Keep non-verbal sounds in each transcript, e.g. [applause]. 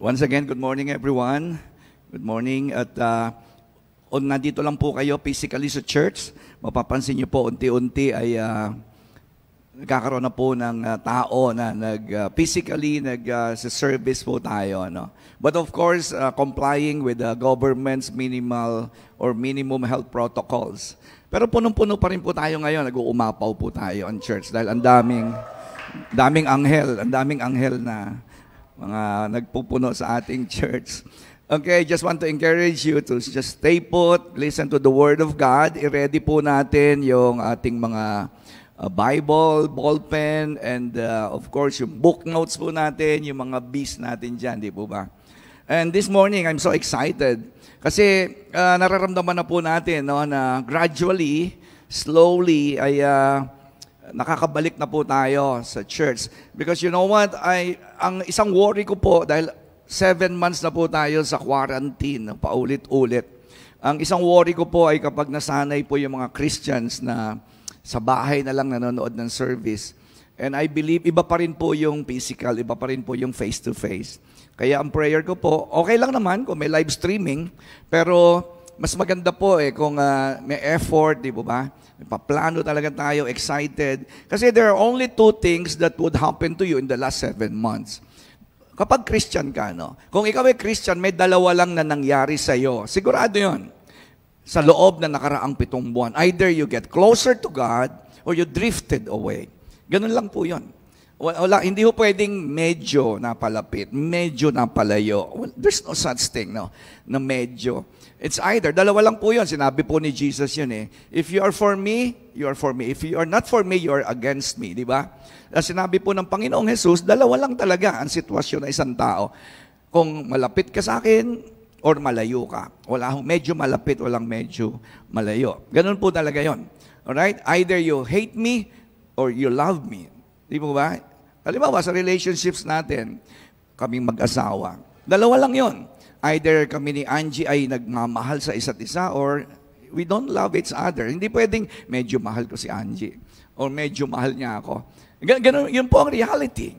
Once again, good morning everyone. Good morning. At uh, on nandito lang po kayo physically sa church, mapapansin niyo po unti-unti ay uh, nagkakaroon na po ng uh, tao na nag uh, physically nag uh, service po tayo no. But of course, uh, complying with the government's minimal or minimum health protocols. Pero punong-puno pa rin po tayo ngayon, nag-uumapaw po tayo on church dahil ang daming daming anghel, ang daming anghel na mga nagpupuno sa ating [laughs] church. Okay, just want to encourage you to just stay put, listen to the Word of God. I-ready po natin yung ating mga uh, Bible, ballpen, and uh, of course, yung book notes po natin, yung mga beast natin dyan, di po ba? And this morning, I'm so excited kasi uh, nararamdaman na po natin no, na gradually, slowly, ay uh, nakakabalik na po tayo sa church. Because you know what, I, ang isang worry ko po, dahil seven months na po tayo sa quarantine, paulit-ulit. Ang isang worry ko po ay kapag nasanay po yung mga Christians na sa bahay na lang nanonood ng service. And I believe iba pa rin po yung physical, iba pa rin po yung face-to-face. Kaya ang prayer ko po, okay lang naman kung may live streaming, pero mas maganda po eh kung uh, may effort, di ba? Paplano talaga tayo, excited. Kasi there are only two things that would happen to you in the last seven months. Kapag Christian ka, no? Kung ikaw ay Christian, may dalawa lang na nangyari sa iyo. Sigurado yon Sa loob na nakaraang pitong buwan. Either you get closer to God or you drifted away. Ganun lang po yon. Wala, hindi ho pwedeng medyo napalapit, medyo napalayo. Well, there's no such thing, no? Na medyo. It's either, dalawa lang po yun. Sinabi po ni Jesus yun eh. If you are for me, you are for me. If you are not for me, you are against me. Di ba? Sinabi po ng Panginoong Jesus, dalawa lang talaga ang sitwasyon ng isang tao. Kung malapit ka sa akin, or malayo ka. Wala medyo malapit, walang medyo malayo. Ganun po talaga yon. Alright? Either you hate me, or you love me. Di po ba? Halimbawa, sa relationships natin, kaming mag-asawa. Dalawa lang yon either kami ni Angie ay nagmamahal sa isa't isa or we don't love each other. Hindi pwedeng medyo mahal ko si Angie or medyo mahal niya ako. Ganun, yun po ang reality.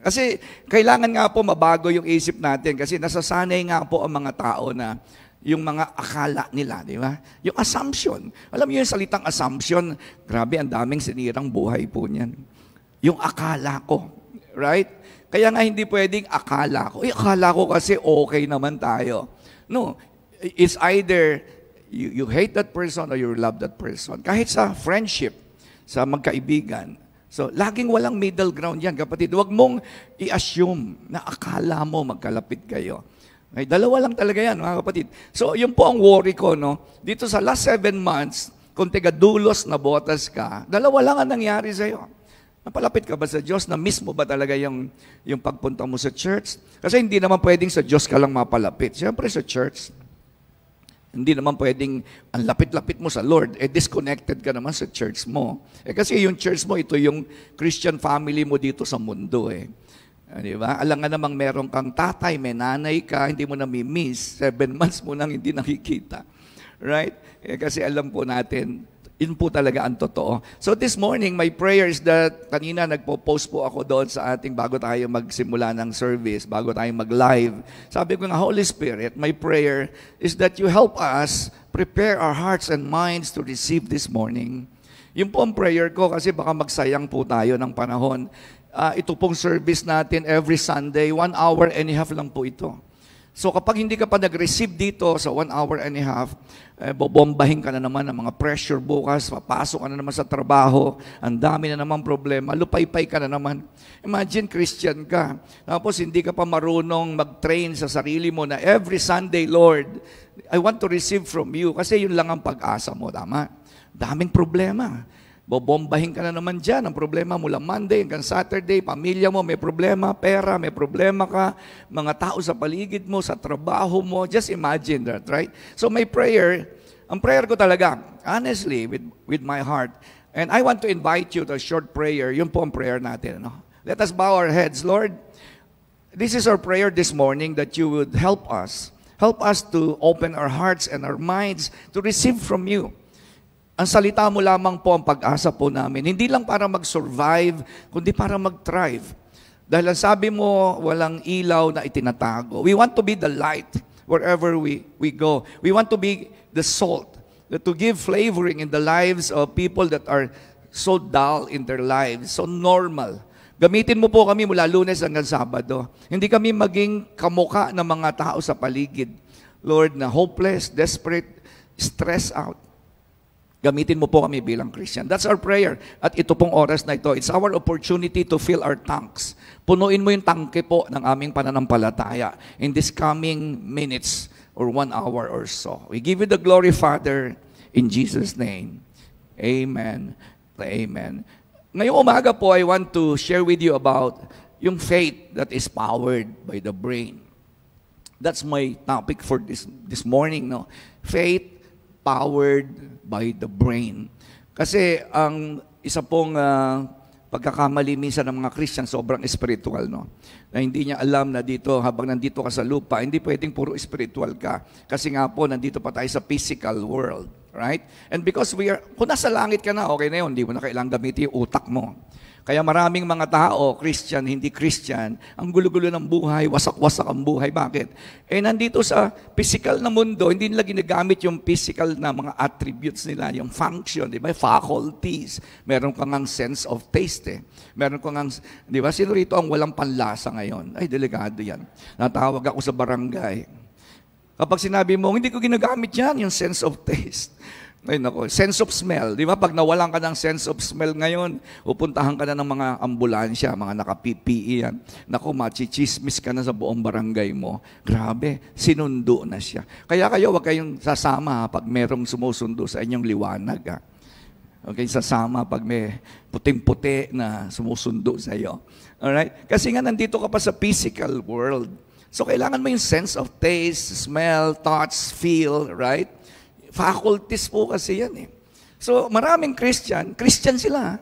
Kasi kailangan nga po mabago yung isip natin kasi nasasanay nga po ang mga tao na yung mga akala nila, di ba? Yung assumption. Alam niyo yung salitang assumption, grabe, ang daming sinirang buhay po niyan. Yung akala ko, right? Kaya nga hindi pwedeng akala ko. Eh, akala ko kasi okay naman tayo. No, it's either you, you hate that person or you love that person. Kahit sa friendship, sa magkaibigan. So, laging walang middle ground yan, kapatid. Huwag mong i-assume na akala mo magkalapit kayo. Ay, dalawa lang talaga yan, mga kapatid. So, yun po ang worry ko, no? Dito sa last seven months, kung tiga dulos na botas ka, dalawa lang ang nangyari sa'yo. Napalapit ka ba sa Diyos? Na mismo ba talaga yung, yung pagpunta mo sa church? Kasi hindi naman pwedeng sa Diyos ka lang mapalapit. Siyempre sa church, hindi naman pwedeng ang lapit-lapit mo sa Lord, eh disconnected ka naman sa church mo. Eh kasi yung church mo, ito yung Christian family mo dito sa mundo eh. Ah, di ba? Alam nga namang meron kang tatay, may nanay ka, hindi mo na miss. Seven months mo nang hindi nakikita. Right? Eh, kasi alam po natin, yun po talaga ang totoo. So this morning, my prayer is that kanina nagpo-post po ako doon sa ating bago tayo magsimula ng service, bago tayo mag-live. Sabi ko nga, Holy Spirit, my prayer is that you help us prepare our hearts and minds to receive this morning. Yun po ang prayer ko kasi baka magsayang po tayo ng panahon. Uh, ito pong service natin every Sunday, one hour and a half lang po ito. So kapag hindi ka pa nag-receive dito sa one hour and a half, eh, bobombahin ka na naman ng mga pressure bukas, papasok ka na naman sa trabaho, ang dami na naman problema, lupaypay ka na naman. Imagine, Christian ka. Tapos hindi ka pa marunong mag-train sa sarili mo na every Sunday, Lord, I want to receive from you. Kasi yun lang ang pag-asa mo, tama? Daming problema. Bobombahin ka na naman dyan. Ang problema mula Monday hanggang Saturday, pamilya mo may problema, pera, may problema ka, mga tao sa paligid mo, sa trabaho mo. Just imagine that, right? So my prayer, ang prayer ko talaga, honestly, with, with my heart, and I want to invite you to a short prayer. Yun po ang prayer natin. No? Let us bow our heads. Lord, this is our prayer this morning that you would help us. Help us to open our hearts and our minds to receive from you. Ang salita mo lamang po ang pag-asa po namin. Hindi lang para mag-survive, kundi para mag-thrive. Dahil ang sabi mo, walang ilaw na itinatago. We want to be the light wherever we, we go. We want to be the salt, to give flavoring in the lives of people that are so dull in their lives, so normal. Gamitin mo po kami mula lunes hanggang Sabado. Hindi kami maging kamuka ng mga tao sa paligid. Lord, na hopeless, desperate, stressed out. Gamitin mo po kami bilang Christian. That's our prayer. At ito pong oras na ito, it's our opportunity to fill our tanks. Punuin mo yung tangke po ng aming pananampalataya in this coming minutes or one hour or so. We give you the glory, Father, in Jesus' name. Amen. Amen. Ngayong umaga po, I want to share with you about yung faith that is powered by the brain. That's my topic for this this morning, no. Faith powered by the brain. Kasi ang isa pong uh, pagkakamali minsan ng mga Christian, sobrang spiritual, no? Na hindi niya alam na dito, habang nandito ka sa lupa, hindi pwedeng puro spiritual ka. Kasi nga po, nandito pa tayo sa physical world. Right? And because we are, kung nasa langit ka na, okay na yun, hindi mo na kailangang gamitin yung utak mo. Kaya maraming mga tao, Christian, hindi Christian, ang gulo-gulo ng buhay, wasak-wasak ang buhay. Bakit? Eh nandito sa physical na mundo, hindi nila ginagamit yung physical na mga attributes nila, yung function, di ba? Faculties. Meron kang ang sense of taste eh. Meron kang ang, di ba? Sino rito ang walang panlasa ngayon? Ay, delikado yan. Natawag ako sa barangay. Kapag sinabi mo, hindi ko ginagamit yan, yung sense of taste. Ay nako, sense of smell. Di ba? Pag nawalan ka ng sense of smell ngayon, upuntahan ka na ng mga ambulansya, mga naka-PPE yan. Nako, machichismis ka na sa buong barangay mo. Grabe, sinundo na siya. Kaya kayo, wag kayong sasama pag merong sumusundo sa inyong liwanag. Ha. Okay, sasama pag may puting-puti na sumusundo sa iyo. Alright? Kasi nga nandito ka pa sa physical world. So kailangan mo yung sense of taste, smell, touch, feel, right? Faculties po kasi yan eh. So maraming Christian, Christian sila.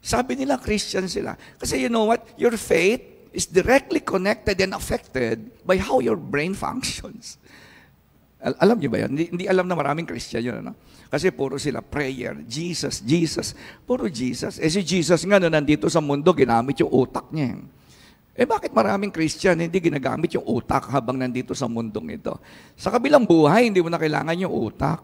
Sabi nila Christian sila. Kasi you know what? Your faith is directly connected and affected by how your brain functions. Al- alam niyo ba yan? Hindi, hindi alam na maraming Christian yun. Ano? Kasi puro sila prayer, Jesus, Jesus. Puro Jesus. Eh si Jesus nga na nandito sa mundo, ginamit yung utak niya. Eh bakit maraming Christian hindi ginagamit yung utak habang nandito sa mundong ito? Sa kabilang buhay, hindi mo na kailangan yung utak.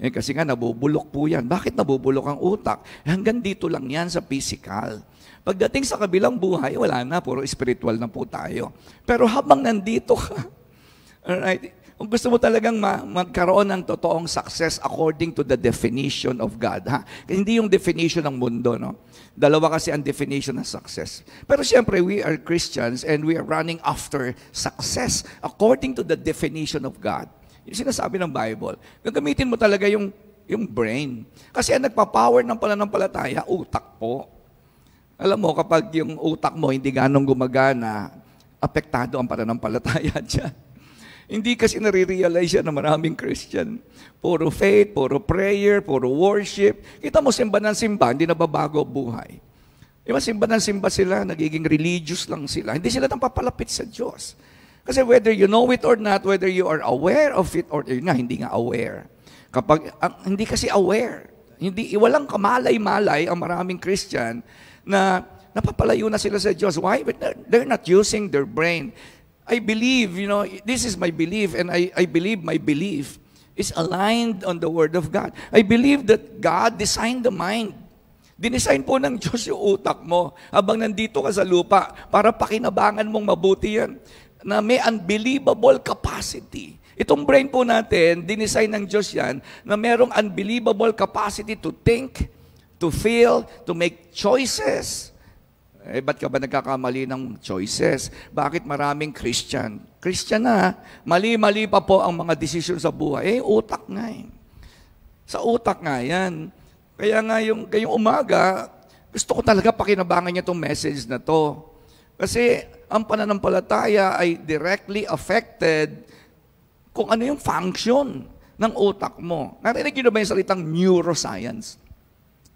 Eh kasi nga nabubulok po yan. Bakit nabubulok ang utak? Hanggang dito lang yan sa physical. Pagdating sa kabilang buhay, wala na, puro spiritual na po tayo. Pero habang nandito ka, [laughs] alright, kung gusto mo talagang ma- magkaroon ng totoong success according to the definition of God, ha? Hindi yung definition ng mundo, no? Dalawa kasi ang definition ng success. Pero siyempre, we are Christians and we are running after success according to the definition of God. Yung sinasabi ng Bible. Gagamitin mo talaga yung, yung brain. Kasi ang nagpa-power ng pananampalataya, utak po. Alam mo, kapag yung utak mo hindi ganong gumagana, apektado ang pananampalataya [laughs] dyan. Hindi kasi nare-realize yan na maraming Christian. Puro faith, puro prayer, puro worship. Kita mo, simba ng simba, hindi nababago buhay. Di ba, simba ng simba sila, nagiging religious lang sila. Hindi sila nang papalapit sa Diyos. Kasi whether you know it or not, whether you are aware of it or nga, hindi nga aware. Kapag, ang, hindi kasi aware. Hindi, walang kamalay-malay ang maraming Christian na napapalayo na sila sa Diyos. Why? But they're not using their brain. I believe, you know, this is my belief, and I, I believe my belief is aligned on the Word of God. I believe that God designed the mind. Dinesign po ng [laughs] Diyos yung utak mo habang nandito ka sa lupa para pakinabangan mong mabuti yan na may unbelievable capacity. Itong brain po natin, dinesign ng Diyos yan na merong unbelievable capacity to think, to feel, to make choices, eh, ba't ka ba nagkakamali ng choices? Bakit maraming Christian? Christian na, mali-mali pa po ang mga desisyon sa buhay. Eh, utak nga eh. Sa utak nga yan. Kaya nga yung, kayong umaga, gusto ko talaga pakinabangan niya itong message na to. Kasi ang pananampalataya ay directly affected kung ano yung function ng utak mo. Narinig niyo ba yung salitang neuroscience?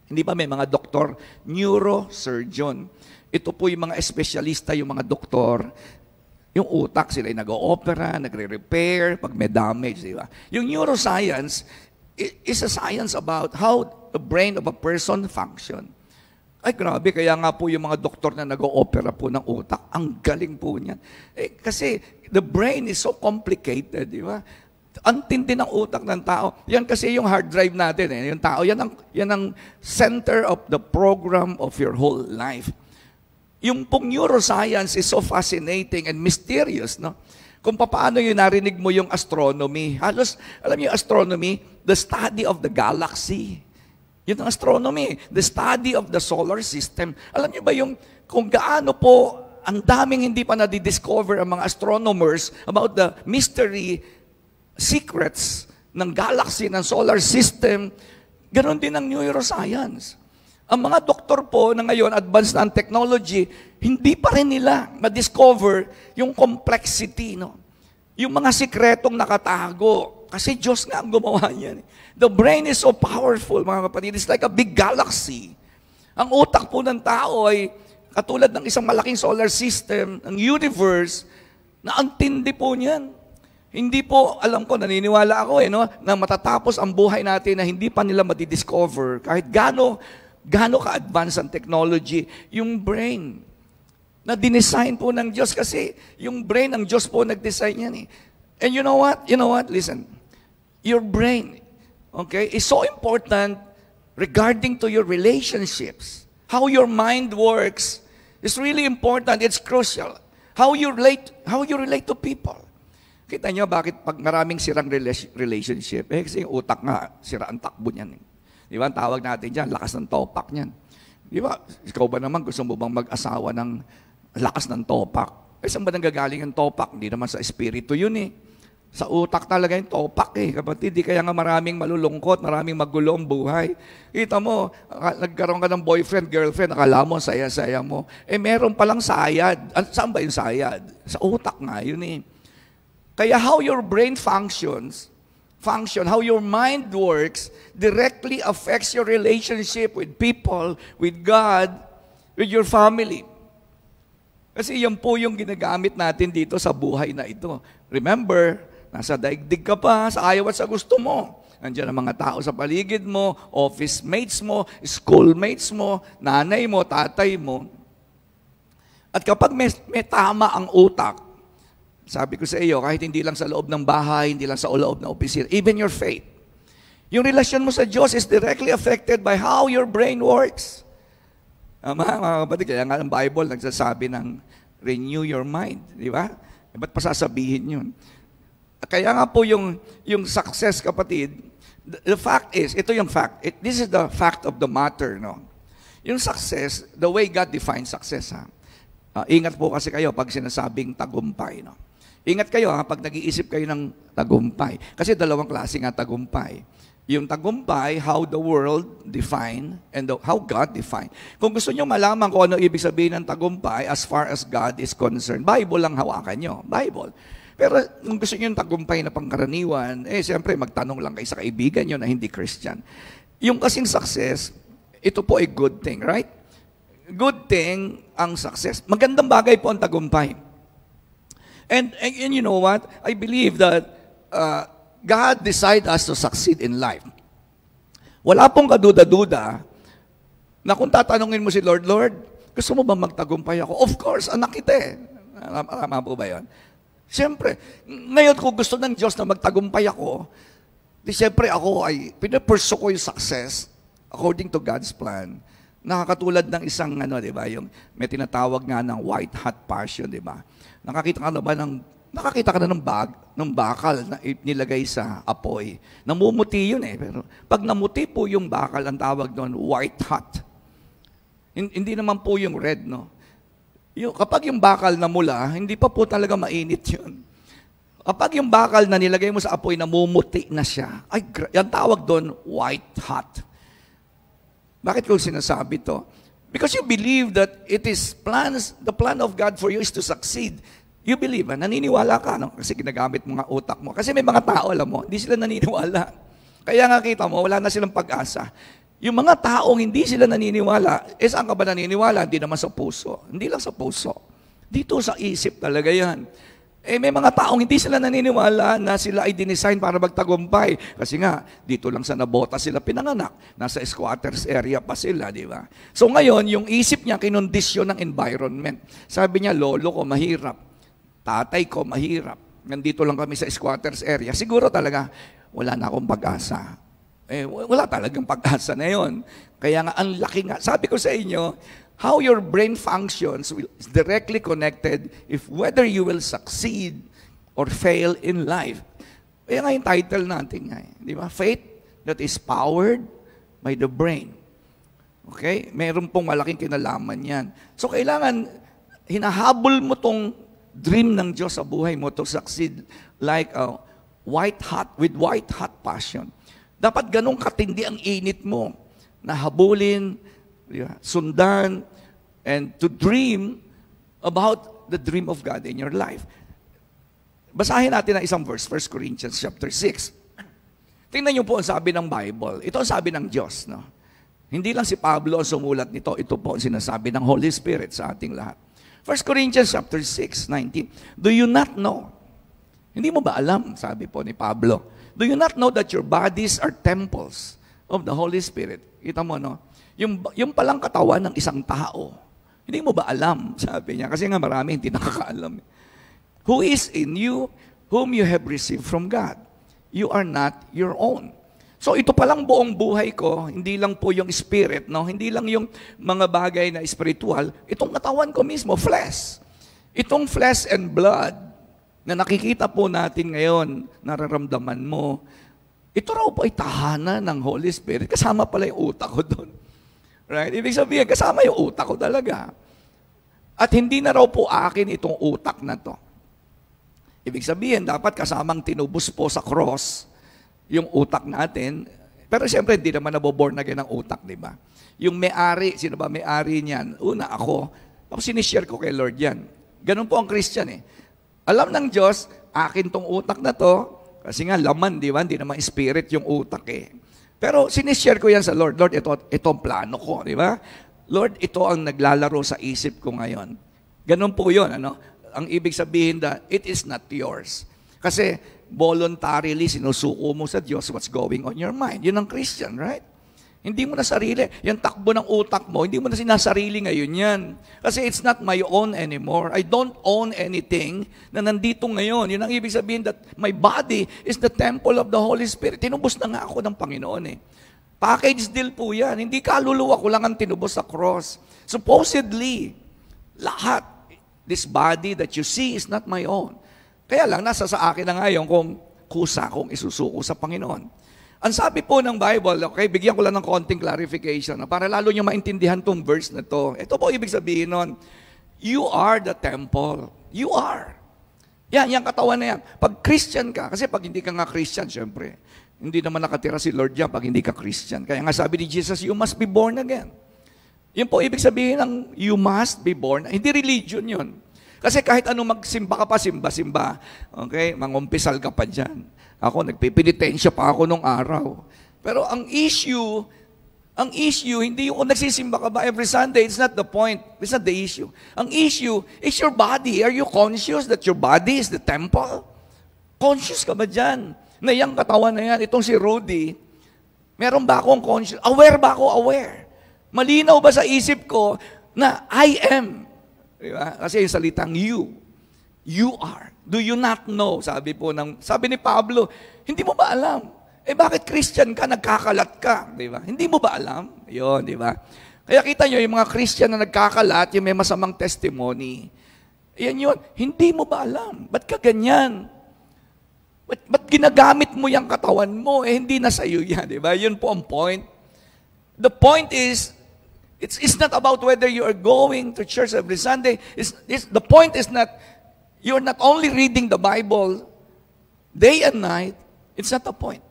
Hindi ba may mga doktor, neurosurgeon. Ito po yung mga espesyalista, yung mga doktor, yung utak, sila ay nag-opera, nagre-repair, pag may damage, di ba? Yung neuroscience is a science about how the brain of a person function. Ay grabe, kaya nga po yung mga doktor na nag-oopera po ng utak, ang galing po niyan. Eh, kasi the brain is so complicated, di ba? Ang tindi ng utak ng tao. Yan kasi yung hard drive natin. Eh. Yung tao, yan ang, yan ang center of the program of your whole life. Yung pong neuroscience is so fascinating and mysterious, no? Kung paano yung narinig mo yung astronomy. Halos, alam niyo, astronomy, the study of the galaxy. Yun ang astronomy, the study of the solar system. Alam niyo ba yung kung gaano po ang daming hindi pa na-discover ang mga astronomers about the mystery, secrets ng galaxy, ng solar system, ganon din ang neuroscience. Ang mga doktor po na ngayon, advanced na ang technology, hindi pa rin nila ma-discover yung complexity, no? Yung mga sikretong nakatago. Kasi Diyos nga ang gumawa niyan. The brain is so powerful, mga kapatid. It's like a big galaxy. Ang utak po ng tao ay katulad ng isang malaking solar system, ng universe, na ang tindi po niyan. Hindi po, alam ko, naniniwala ako eh, no, na matatapos ang buhay natin na hindi pa nila madidiscover, kahit gano, gano ka-advance ang technology, yung brain, na dinesign po ng Diyos kasi yung brain ng Diyos po nag-design yan eh. And you know what? You know what? Listen. Your brain okay, is so important regarding to your relationships. How your mind works is really important. It's crucial. How you relate, how you relate to people. Kita niyo bakit pag maraming sirang relationship, eh kasi yung utak nga, sira ang takbo niyan. Eh. Di ba? Tawag natin dyan, lakas ng topak niyan. Di ba? Ikaw ba naman gusto mo bang mag-asawa ng lakas ng topak? Eh, saan ba nanggagaling ang topak? Hindi naman sa espiritu yun eh. Sa utak talaga yung topak eh, kapatid. Di kaya nga maraming malulungkot, maraming magulo ang buhay. Kita mo, nagkaroon ka ng boyfriend, girlfriend, akala mo, saya-saya mo. Eh meron palang sayad. Saan ba yung sayad? Sa utak nga, yun eh. Kaya how your brain functions, function, how your mind works, directly affects your relationship with people, with God, with your family. Kasi yan po yung ginagamit natin dito sa buhay na ito. Remember, Nasa daigdig ka pa, sa ayaw at sa gusto mo. Andiyan ang mga tao sa paligid mo, office mates mo, schoolmates mo, nanay mo, tatay mo. At kapag may, may tama ang utak, sabi ko sa iyo, kahit hindi lang sa loob ng bahay, hindi lang sa loob ng opisina, even your faith, yung relasyon mo sa Diyos is directly affected by how your brain works. Mga, mga kapatid, kaya nga ang Bible nagsasabi ng renew your mind, di ba? Ba't pa sasabihin yun? Kaya nga po yung, yung success, kapatid, the fact is, ito yung fact, it, this is the fact of the matter, no? Yung success, the way God defines success, ha? Uh, ingat po kasi kayo pag sinasabing tagumpay, no? Ingat kayo ha, pag nag-iisip kayo ng tagumpay. Kasi dalawang klase nga tagumpay. Yung tagumpay, how the world define, and the, how God define. Kung gusto nyo malaman kung ano ibig sabihin ng tagumpay as far as God is concerned, Bible lang hawakan nyo. Bible. Pero kung gusto nyo yung tagumpay na pangkaraniwan, eh siyempre magtanong lang kayo sa kaibigan nyo na hindi Christian. Yung kasing success, ito po ay good thing, right? Good thing ang success. Magandang bagay po ang tagumpay. And, and, and you know what? I believe that uh, God decided us to succeed in life. Wala pong kaduda-duda na kung tatanungin mo si Lord, Lord, gusto mo ba magtagumpay ako? Of course, anak kita eh. Tama po ba yun? Siyempre, ngayon kung gusto ng Diyos na magtagumpay ako, di siyempre ako ay pinapurso ko yung success according to God's plan. Nakakatulad ng isang ano, 'di ba, yung may tinatawag nga ng white hot passion, 'di ba? Nakakita ka na ba ng nakakita ka na ng bag, ng bakal na nilagay sa apoy. Namumuti yun eh. Pero pag namuti po yung bakal, ang tawag doon, white hot. Hindi naman po yung red, no? Yung, kapag yung bakal na mula, hindi pa po talaga mainit yun. Kapag yung bakal na nilagay mo sa apoy, namumuti na siya, ay, yan tawag doon, white hot. Bakit ko sinasabi to? Because you believe that it is plans, the plan of God for you is to succeed. You believe, naniniwala ka, no? kasi ginagamit mo nga utak mo. Kasi may mga tao, alam mo, hindi sila naniniwala. Kaya nga kita mo, wala na silang pag-asa. Yung mga taong hindi sila naniniwala, eh saan ka ba naniniwala? Hindi naman sa puso. Hindi lang sa puso. Dito sa isip talaga yan. Eh, may mga taong hindi sila naniniwala na sila ay dinesign para magtagumpay. Kasi nga, dito lang sa Nabota sila pinanganak. Nasa squatters area pa sila, di ba? So ngayon, yung isip niya kinondisyon ng environment. Sabi niya, lolo ko mahirap. Tatay ko mahirap. Nandito lang kami sa squatters area. Siguro talaga, wala na akong pag-asa. Eh, wala talagang pag-asa na yon. Kaya nga, ang laki nga. Sabi ko sa inyo, how your brain functions is directly connected if whether you will succeed or fail in life. Kaya nga yung title natin nga, eh, di ba? Faith that is powered by the brain. Okay? Meron pong malaking kinalaman yan. So kailangan, hinahabol mo tong dream ng Diyos sa buhay mo to succeed like a white hot, with white hot passion. Dapat ganong katindi ang init mo na habulin, sundan, and to dream about the dream of God in your life. Basahin natin ang isang verse, 1 Corinthians chapter 6. Tingnan niyo po ang sabi ng Bible. Ito ang sabi ng Diyos. No? Hindi lang si Pablo ang sumulat nito. Ito po ang sinasabi ng Holy Spirit sa ating lahat. 1 Corinthians chapter 6, 19. Do you not know? Hindi mo ba alam, sabi po ni Pablo. Do you not know that your bodies are temples of the Holy Spirit? Kita mo, no? Yung, yung palang katawan ng isang tao, hindi mo ba alam? Sabi niya. Kasi nga marami hindi [laughs] nakakaalam. Who is in you, whom you have received from God. You are not your own. So ito palang buong buhay ko, hindi lang po yung spirit, no? hindi lang yung mga bagay na spiritual, itong katawan ko mismo, flesh. Itong flesh and blood na nakikita po natin ngayon, nararamdaman mo, ito raw po ay tahanan ng Holy Spirit. Kasama pala yung utak ko doon. Right? Ibig sabihin, kasama yung utak ko talaga. At hindi na raw po akin itong utak na to. Ibig sabihin, dapat kasamang tinubos po sa cross yung utak natin. Pero siyempre, hindi naman naboborn na ng utak, di ba? Yung may-ari, sino ba may-ari niyan? Una, ako. Tapos sinishare ko kay Lord yan. Ganun po ang Christian eh. Alam ng Diyos, akin tong utak na to, kasi nga laman, di ba? Hindi naman spirit yung utak eh. Pero sinishare ko yan sa Lord. Lord, ito, ito ang plano ko, di ba? Lord, ito ang naglalaro sa isip ko ngayon. Ganun po yun, ano? Ang ibig sabihin that it is not yours. Kasi voluntarily sinusuko mo sa Diyos what's going on your mind. Yun ang Christian, right? Hindi mo na sarili. Yung takbo ng utak mo, hindi mo na sinasarili ngayon yan. Kasi it's not my own anymore. I don't own anything na nandito ngayon. Yun ang ibig sabihin that my body is the temple of the Holy Spirit. Tinubos na nga ako ng Panginoon eh. Package deal po yan. Hindi kaluluwa ko lang ang tinubos sa cross. Supposedly, lahat, this body that you see is not my own. Kaya lang, nasa sa akin na ngayon kung kusa kong isusuko sa Panginoon. Ang sabi po ng Bible, okay, bigyan ko lang ng konting clarification para lalo nyo maintindihan tong verse na to. Ito po ibig sabihin nun, you are the temple. You are. Yan, yung katawan na yan. Pag Christian ka, kasi pag hindi ka nga Christian, syempre, hindi naman nakatira si Lord yan pag hindi ka Christian. Kaya nga sabi ni Jesus, you must be born again. Yun po ibig sabihin ng you must be born. Hindi religion yun. Kasi kahit anong magsimba ka pa, simba-simba, okay, mangumpisal ka pa dyan. Ako, nagpipinitensya pa ako nung araw. Pero ang issue, ang issue, hindi yung kung nagsisimba ka ba every Sunday, it's not the point. It's not the issue. Ang issue is your body. Are you conscious that your body is the temple? Conscious ka ba dyan? Na yung katawan na yan, itong si Rudy, meron ba akong conscious? Aware ba ako? Aware. Malinaw ba sa isip ko na I am? Diba? Kasi yung salitang you. You are. Do you not know? Sabi po ng, sabi ni Pablo, hindi mo ba alam? Eh bakit Christian ka, nagkakalat ka? Di ba? Hindi mo ba alam? Yun, di ba? Kaya kita nyo, yung mga Christian na nagkakalat, yung may masamang testimony, yan yun. Hindi mo ba alam? Ba't ka ganyan? Ba't, ba't ginagamit mo yung katawan mo? Eh, hindi na sa'yo yan, di ba? Yun po ang point. The point is, it's, it's not about whether you are going to church every Sunday. It's, it's, the point is not You're not only reading the Bible day and night, it's not a point.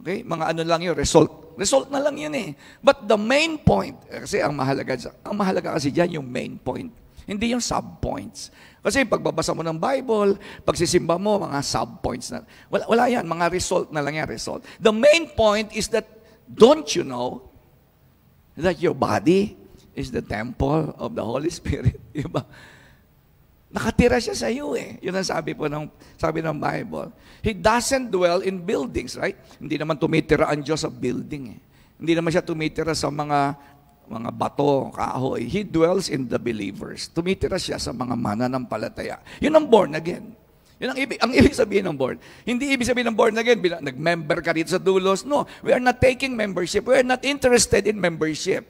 Okay? Mga ano lang yun, result. Result na lang yun eh. But the main point, kasi ang mahalaga, ang mahalaga kasi dyan yung main point. Hindi yung sub-points. Kasi pagbabasa mo ng Bible, pagsisimba mo, mga sub-points na. Wala, wala yan, mga result na lang yan, result. The main point is that, don't you know, that your body is the temple of the Holy Spirit? [laughs] Diba? Nakatira siya sa iyo eh. Yun ang sabi po ng, sabi ng Bible. He doesn't dwell in buildings, right? Hindi naman tumitira ang Diyos sa building eh. Hindi naman siya tumitira sa mga mga bato, kahoy. He dwells in the believers. Tumitira siya sa mga mananampalataya. Yun ang born again. Yun ang ibig, ang ibig sabihin ng born. Hindi ibig sabihin ng born again, nag-member ka rito sa dulos. No, we are not taking membership. We are not interested in membership.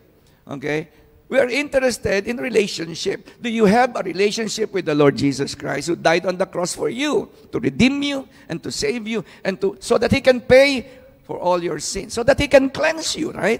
Okay? We are interested in relationship. Do you have a relationship with the Lord Jesus Christ who died on the cross for you to redeem you and to save you and to so that he can pay for all your sins, so that he can cleanse you, right?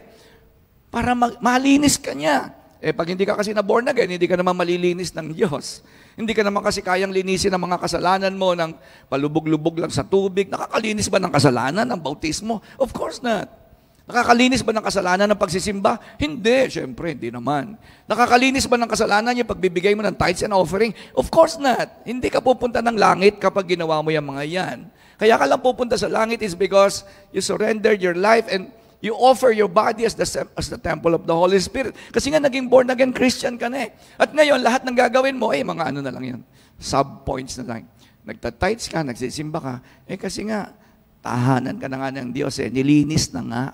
Para mag, malinis ka niya. Eh pag hindi ka kasi na born again, hindi ka naman malilinis ng Diyos. Hindi ka naman kasi kayang linisin ang mga kasalanan mo ng palubog-lubog lang sa tubig. Nakakalinis ba ng kasalanan ng bautismo? Of course not. Nakakalinis ba ng kasalanan ng pagsisimba? Hindi, syempre, hindi naman. Nakakalinis ba ng kasalanan yung pagbibigay mo ng tithes and offering? Of course not. Hindi ka pupunta ng langit kapag ginawa mo yung mga yan. Kaya ka lang pupunta sa langit is because you surrendered your life and you offer your body as the, as the temple of the Holy Spirit. Kasi nga naging born again Christian ka na eh. At ngayon, lahat ng gagawin mo, eh, mga ano na lang yan. Sub-points na lang. Nagtatights ka, nagsisimba ka. Eh kasi nga, tahanan ka na nga ng Diyos eh. Nilinis na nga.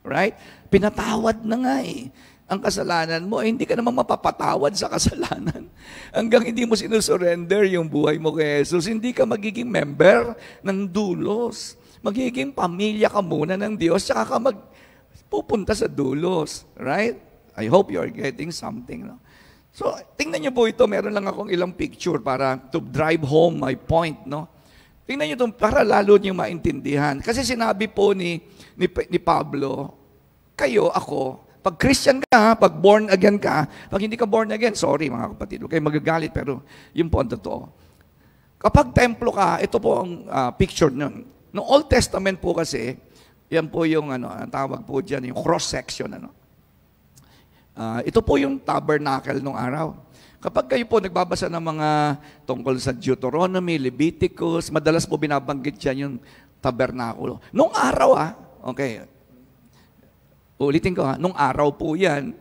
Right? Pinatawad na nga eh. Ang kasalanan mo, eh, hindi ka naman mapapatawad sa kasalanan. [laughs] Hanggang hindi mo sinusurrender yung buhay mo kay Jesus, hindi ka magiging member ng dulos. Magiging pamilya ka muna ng Diyos, tsaka ka mag pupunta sa dulos. Right? I hope you are getting something. No? So, tingnan niyo po ito. Meron lang akong ilang picture para to drive home my point. No? Tingnan niyo ito para lalo niyo maintindihan. Kasi sinabi po ni ni, ni Pablo, kayo, ako, pag Christian ka, pag born again ka, pag hindi ka born again, sorry mga kapatid, okay magagalit, pero yun po ang totoo. Kapag templo ka, ito po ang uh, picture nun. No Old Testament po kasi, yan po yung ano, ang tawag po diyan, yung cross section ano. Uh, ito po yung tabernacle nung araw. Kapag kayo po nagbabasa ng mga tungkol sa Deuteronomy, Leviticus, madalas po binabanggit diyan yung tabernakulo. Nung araw ah, Okay. Ulitin ko ha, nung araw po yan,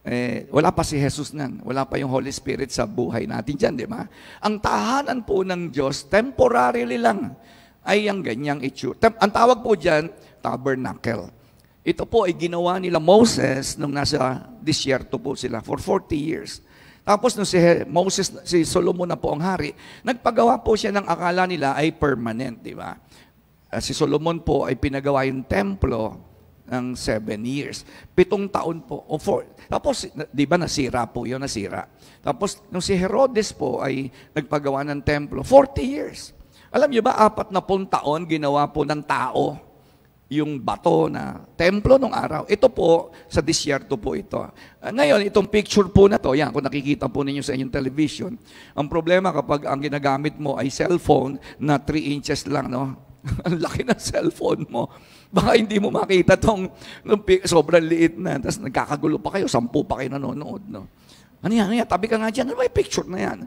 eh, wala pa si Jesus nan, wala pa yung Holy Spirit sa buhay natin dyan, di ba? Ang tahanan po ng Diyos, temporarily lang, ay ang ganyang itsura. Ang tawag po dyan, tabernacle. Ito po ay ginawa nila Moses nung nasa disyerto po sila for 40 years. Tapos nung si Moses, si Solomon na po ang hari, nagpagawa po siya ng akala nila ay permanent, di ba? uh, si Solomon po ay pinagawa yung templo ng seven years. Pitong taon po. O four. Tapos, di ba nasira po yun, nasira. Tapos, nung si Herodes po ay nagpagawa ng templo, 40 years. Alam niyo ba, apat na pong taon ginawa po ng tao yung bato na templo nung araw. Ito po, sa disyerto po ito. Uh, ngayon, itong picture po na to, yan, kung nakikita po ninyo sa inyong television, ang problema kapag ang ginagamit mo ay cellphone na 3 inches lang, no? [laughs] Ang laki ng cellphone mo. Baka hindi mo makita tong sobrang liit na. Tapos nagkakagulo pa kayo, sampu pa kayo nanonood. No? Ano yan? Ano yan? Tabi ka nga dyan. Ano ba yung picture na yan?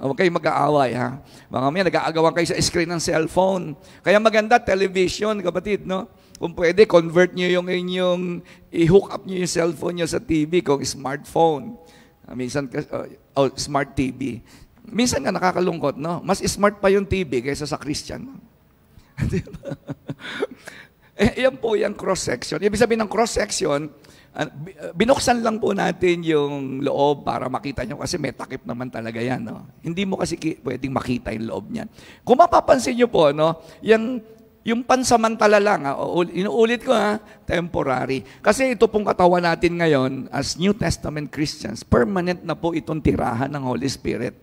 Huwag kayo mag-aaway, ha? Baka may nag-aagawan kayo sa screen ng cellphone. Kaya maganda, television, kapatid, no? Kung pwede, convert nyo yung inyong, i-hook up nyo yung cellphone nyo sa TV kung smartphone. Uh, minsan, uh, oh, smart TV. Minsan nga nakakalungkot, no? Mas smart pa yung TV kaysa sa Christian. [laughs] No? [laughs] eh, yan po yung cross-section. Ibig sabihin ng cross-section, binuksan lang po natin yung loob para makita nyo kasi may takip naman talaga yan. No? Hindi mo kasi pwedeng makita yung loob niyan. Kung mapapansin nyo po, no, yung, yung pansamantala lang, ha, inuulit ko ha, temporary. Kasi ito pong katawan natin ngayon as New Testament Christians, permanent na po itong tirahan ng Holy Spirit.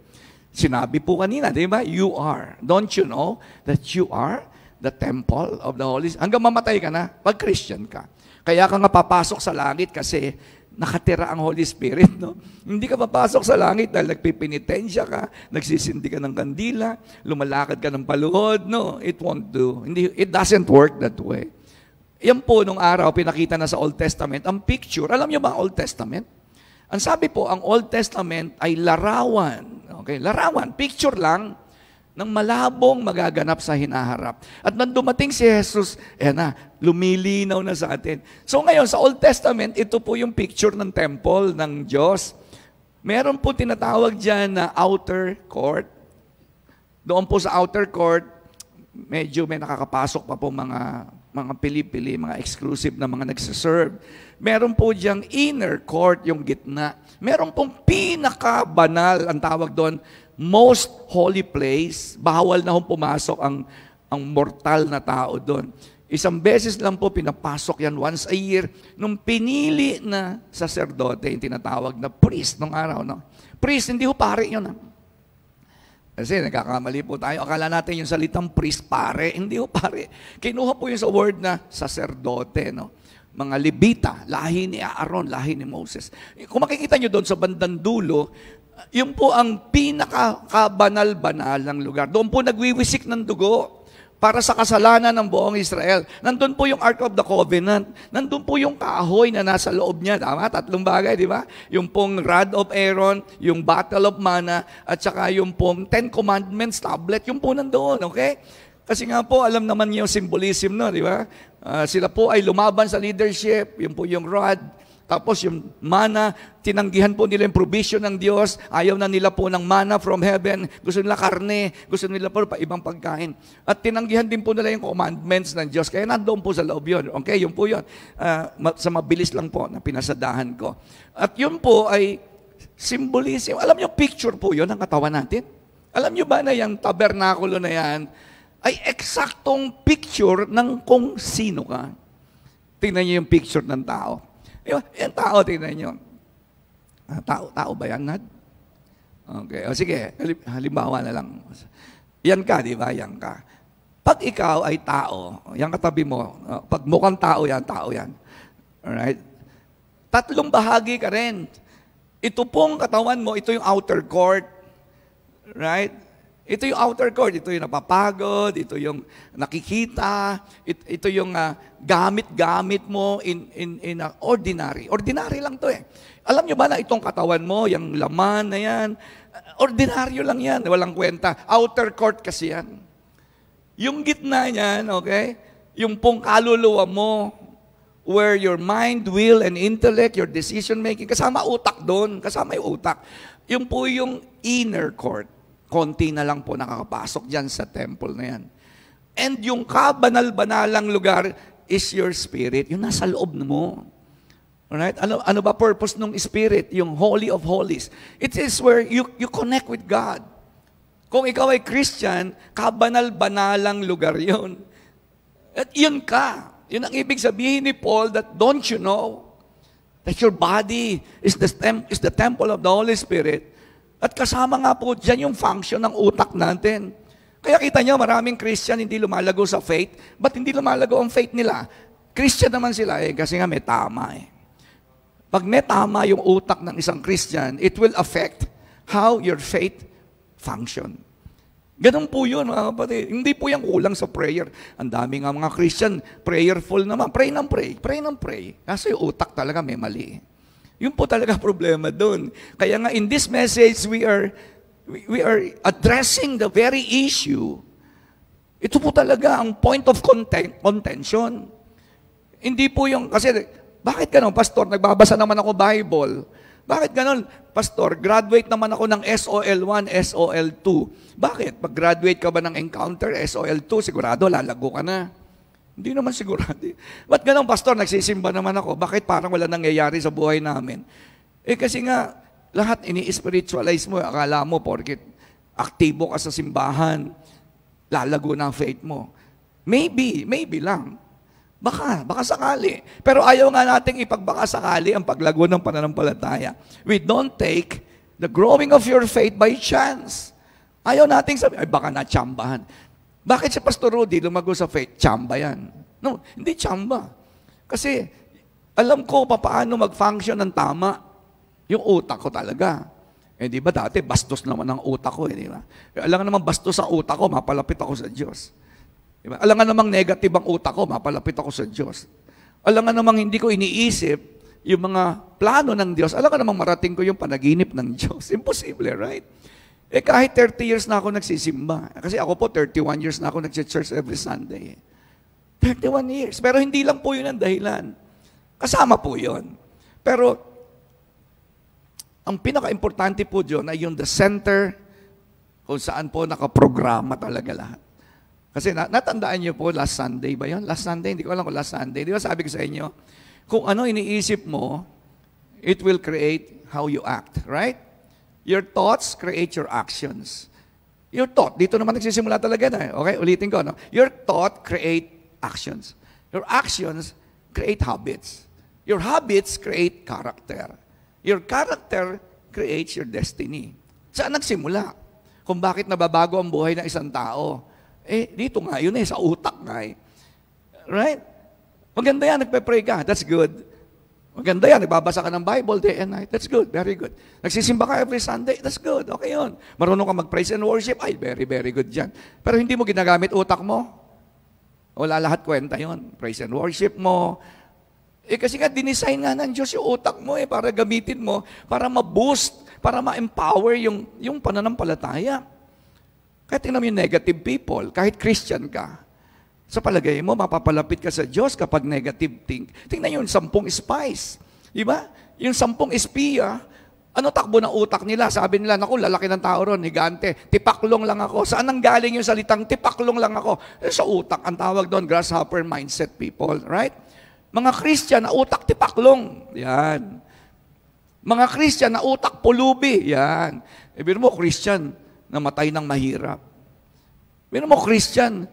Sinabi po kanina, di ba? You are. Don't you know that you are the temple of the Holy Spirit. Hanggang mamatay ka na, pag Christian ka. Kaya ka nga papasok sa langit kasi nakatira ang Holy Spirit. No? Hindi ka papasok sa langit dahil nagpipinitensya ka, nagsisindi ka ng kandila, lumalakad ka ng paluhod. No, it won't do. Hindi, it doesn't work that way. Yan po nung araw, pinakita na sa Old Testament, ang picture. Alam niyo ba Old Testament? Ang sabi po, ang Old Testament ay larawan. Okay, larawan. Picture lang ng malabong magaganap sa hinaharap. At nang dumating si Jesus, eh na, lumilinaw na sa atin. So ngayon, sa Old Testament, ito po yung picture ng temple ng Diyos. Meron po tinatawag dyan na outer court. Doon po sa outer court, medyo may nakakapasok pa po mga mga pili-pili, mga exclusive na mga nagsiserve. Meron po diyang inner court, yung gitna. Meron pong pinaka-banal, ang tawag doon, most holy place. Bawal na hong pumasok ang, ang mortal na tao doon. Isang beses lang po pinapasok yan once a year nung pinili na saserdote, yung tinatawag na priest nung araw. No? Priest, hindi ho pare yun. Ha? Kasi nagkakamali po tayo. Akala natin yung salitang priest, pare. [laughs] Hindi ho pare. Kinuha po yung sa word na saserdote. No? Mga Levita, lahi ni Aaron, lahi ni Moses. Kung makikita nyo doon sa bandang dulo, yun po ang pinaka-kabanal-banal ng lugar. Doon po nagwiwisik ng dugo para sa kasalanan ng buong Israel. Nandun po yung Ark of the Covenant. Nandun po yung kahoy na nasa loob niya. Tama? Tatlong bagay, di ba? Yung pong Rod of Aaron, yung Battle of Mana, at saka yung pong Ten Commandments tablet, yung po nandoon, okay? Kasi nga po, alam naman niyo yung symbolism no, di ba? Uh, sila po ay lumaban sa leadership, yung po yung rod, tapos yung mana, tinanggihan po nila yung provision ng Diyos. Ayaw na nila po ng mana from heaven. Gusto nila karne. Gusto nila po pa ibang pagkain. At tinanggihan din po nila yung commandments ng Diyos. Kaya nandoon po sa loob yun. Okay, yun po yun. Uh, sa mabilis lang po na pinasadahan ko. At yun po ay symbolism. Alam niyo, picture po yun ng katawan natin. Alam niyo ba na yung tabernakulo na yan ay eksaktong picture ng kung sino ka. Tingnan niyo yung picture ng tao. Yung, yung tao, tingnan nyo. Ah, tao, tao ba yan, Nad? Okay. O sige, halimbawa na lang. Yan ka, di ba? Yan ka. Pag ikaw ay tao, yan katabi mo, pag mukhang tao yan, tao yan. Alright? Tatlong bahagi ka rin. Ito pong katawan mo, ito yung outer court. Right? Ito yung outer court, ito yung napapagod, ito yung nakikita, ito, ito yung uh, gamit-gamit mo in, in, in uh, ordinary. Ordinary lang to eh. Alam nyo ba na itong katawan mo, yung laman na yan, ordinaryo lang yan, walang kwenta. Outer court kasi yan. Yung gitna niyan, okay, yung pong kaluluwa mo, where your mind, will, and intellect, your decision making, kasama utak doon, kasama yung utak. Yung po yung inner court. Konti na lang po nakakapasok dyan sa temple na yan. And yung kabanal-banalang lugar is your spirit. Yung nasa loob mo. Alright? Ano, ano ba purpose ng spirit? Yung Holy of Holies. It is where you, you connect with God. Kung ikaw ay Christian, kabanal-banalang lugar yon. At yun ka. Yun ang ibig sabihin ni Paul that don't you know that your body is the, is the temple of the Holy Spirit at kasama nga po dyan yung function ng utak natin. Kaya kita nyo, maraming Christian hindi lumalago sa faith. Ba't hindi lumalago ang faith nila? Christian naman sila eh, kasi nga may tama eh. Pag may tama yung utak ng isang Christian, it will affect how your faith function. Ganun po yun, mga kapatid. Hindi po yan kulang sa prayer. Ang dami nga mga Christian, prayerful naman. Pray ng pray, pray ng pray. Kasi yung utak talaga may mali. Yun po talaga problema doon. Kaya nga in this message, we are, we are addressing the very issue. Ito po talaga ang point of content, contention. Hindi po yung, kasi bakit ganun, Pastor? Nagbabasa naman ako Bible. Bakit ganun? Pastor, graduate naman ako ng SOL1, SOL2. Bakit? Pag graduate ka ba ng Encounter, SOL2, sigurado lalago ka na. Hindi naman sigurado. [laughs] Ba't ganun, pastor? Nagsisimba naman ako. Bakit parang wala nangyayari sa buhay namin? Eh kasi nga, lahat ini-spiritualize mo. Akala mo, porkit aktibo ka sa simbahan, lalago na ang faith mo. Maybe, maybe lang. Baka, baka sakali. Pero ayaw nga nating ipagbaka sakali ang paglago ng pananampalataya. We don't take the growing of your faith by chance. Ayaw nating sabi, ay baka natsambahan. Bakit si Pastor Rudy lumago sa faith? Chamba yan. No, hindi chamba. Kasi alam ko pa paano mag-function ng tama. Yung utak ko talaga. Eh di ba dati bastos naman ang utak ko, eh, di ba? Eh, alam nga namang bastos sa utak ko, mapalapit ako sa Diyos. Di ba? Alam nga namang negative ang utak ko, mapalapit ako sa Diyos. Alam nga namang hindi ko iniisip yung mga plano ng Diyos. Alam nga namang marating ko yung panaginip ng Diyos. [laughs] Imposible, right? Eh kahit 30 years na ako nagsisimba. Kasi ako po 31 years na ako nag-church every Sunday. 31 years. Pero hindi lang po yun ang dahilan. Kasama po yun. Pero ang pinaka-importante po dyan ay yung the center kung saan po nakaprograma talaga lahat. Kasi na, natandaan niyo po last Sunday ba yun? Last Sunday, hindi ko alam kung last Sunday. Di ba sabi ko sa inyo, kung ano iniisip mo, it will create how you act, right? Your thoughts create your actions. Your thought, dito naman nagsisimula talaga na. Okay, ulitin ko. No? Your thought create actions. Your actions create habits. Your habits create character. Your character creates your destiny. Saan nagsimula? Kung bakit nababago ang buhay ng isang tao? Eh, dito nga, yun eh, sa utak nga eh. Right? Maganda yan, nagpe-pray ka. That's good. Maganda yan, nagbabasa ka ng Bible day and night. That's good, very good. Nagsisimba ka every Sunday. That's good, okay yun. Marunong ka mag-praise and worship. Ay, very, very good dyan. Pero hindi mo ginagamit utak mo. Wala lahat kwenta yon Praise and worship mo, eh kasi nga, dinesign nga ng Diyos yung utak mo eh, para gamitin mo, para ma-boost, para ma-empower yung, yung pananampalataya. Kahit tingnan mo yung negative people, kahit Christian ka, sa palagay mo, mapapalapit ka sa Diyos kapag negative think. Tingnan yung sampung spies. Di ba? Yung sampung espiya, ano takbo ng utak nila? Sabi nila, naku, lalaki ng tao ron, higante. Tipaklong lang ako. Saan nang galing yung salitang tipaklong lang ako? Eh, sa utak, ang tawag doon, grasshopper mindset people, right? Mga Christian na utak tipaklong. Yan. Mga Christian na utak pulubi. Yan. E mo, Christian, namatay ng mahirap. Biro mo, Christian,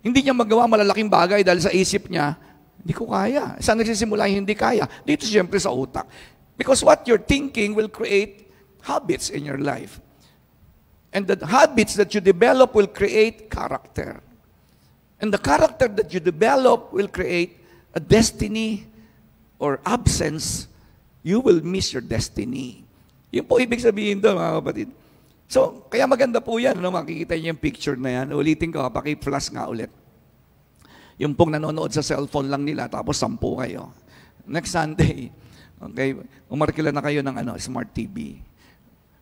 hindi niya magawa malalaking bagay dahil sa isip niya, hindi ko kaya. Saan nagsisimula yung hindi kaya? Dito siyempre sa utak. Because what you're thinking will create habits in your life. And the habits that you develop will create character. And the character that you develop will create a destiny or absence, you will miss your destiny. Yun po ibig sabihin doon, mga kapatid. So, kaya maganda po yan. Ano, makikita niyo yung picture na yan. Ulitin ko, paki-flash nga ulit. Yung pong nanonood sa cellphone lang nila, tapos sampu kayo. Next Sunday, [laughs] okay, umarkila na kayo ng ano, smart TV.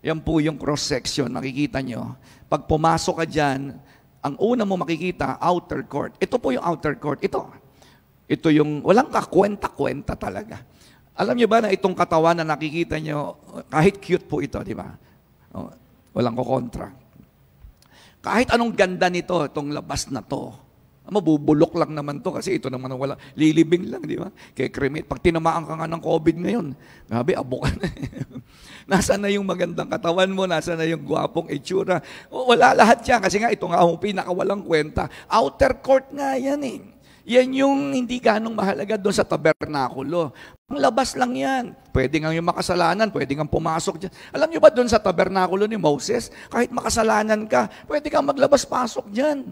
Yan po yung cross-section, nakikita nyo. Pag pumasok ka dyan, ang una mo makikita, outer court. Ito po yung outer court. Ito. Ito yung, walang kakwenta-kwenta talaga. Alam niyo ba na itong katawan na nakikita niyo, kahit cute po ito, di ba? Oh, walang kokontra. Kahit anong ganda nito, itong labas na to, mabubulok lang naman to kasi ito naman wala, lilibing lang, di ba? Kaya cremate, pag tinamaan ka nga ng COVID ngayon, grabe, abo ka na. [laughs] Nasaan na yung magandang katawan mo? Nasaan na yung gwapong itsura? Wala lahat yan kasi nga ito nga ang pinakawalang kwenta. Outer court nga yan eh. Yan yung hindi ganong mahalaga doon sa tabernakulo. Ang labas lang yan. Pwede nga yung makasalanan, pwede nga pumasok dyan. Alam niyo ba doon sa tabernakulo ni Moses, kahit makasalanan ka, pwede kang maglabas-pasok dyan.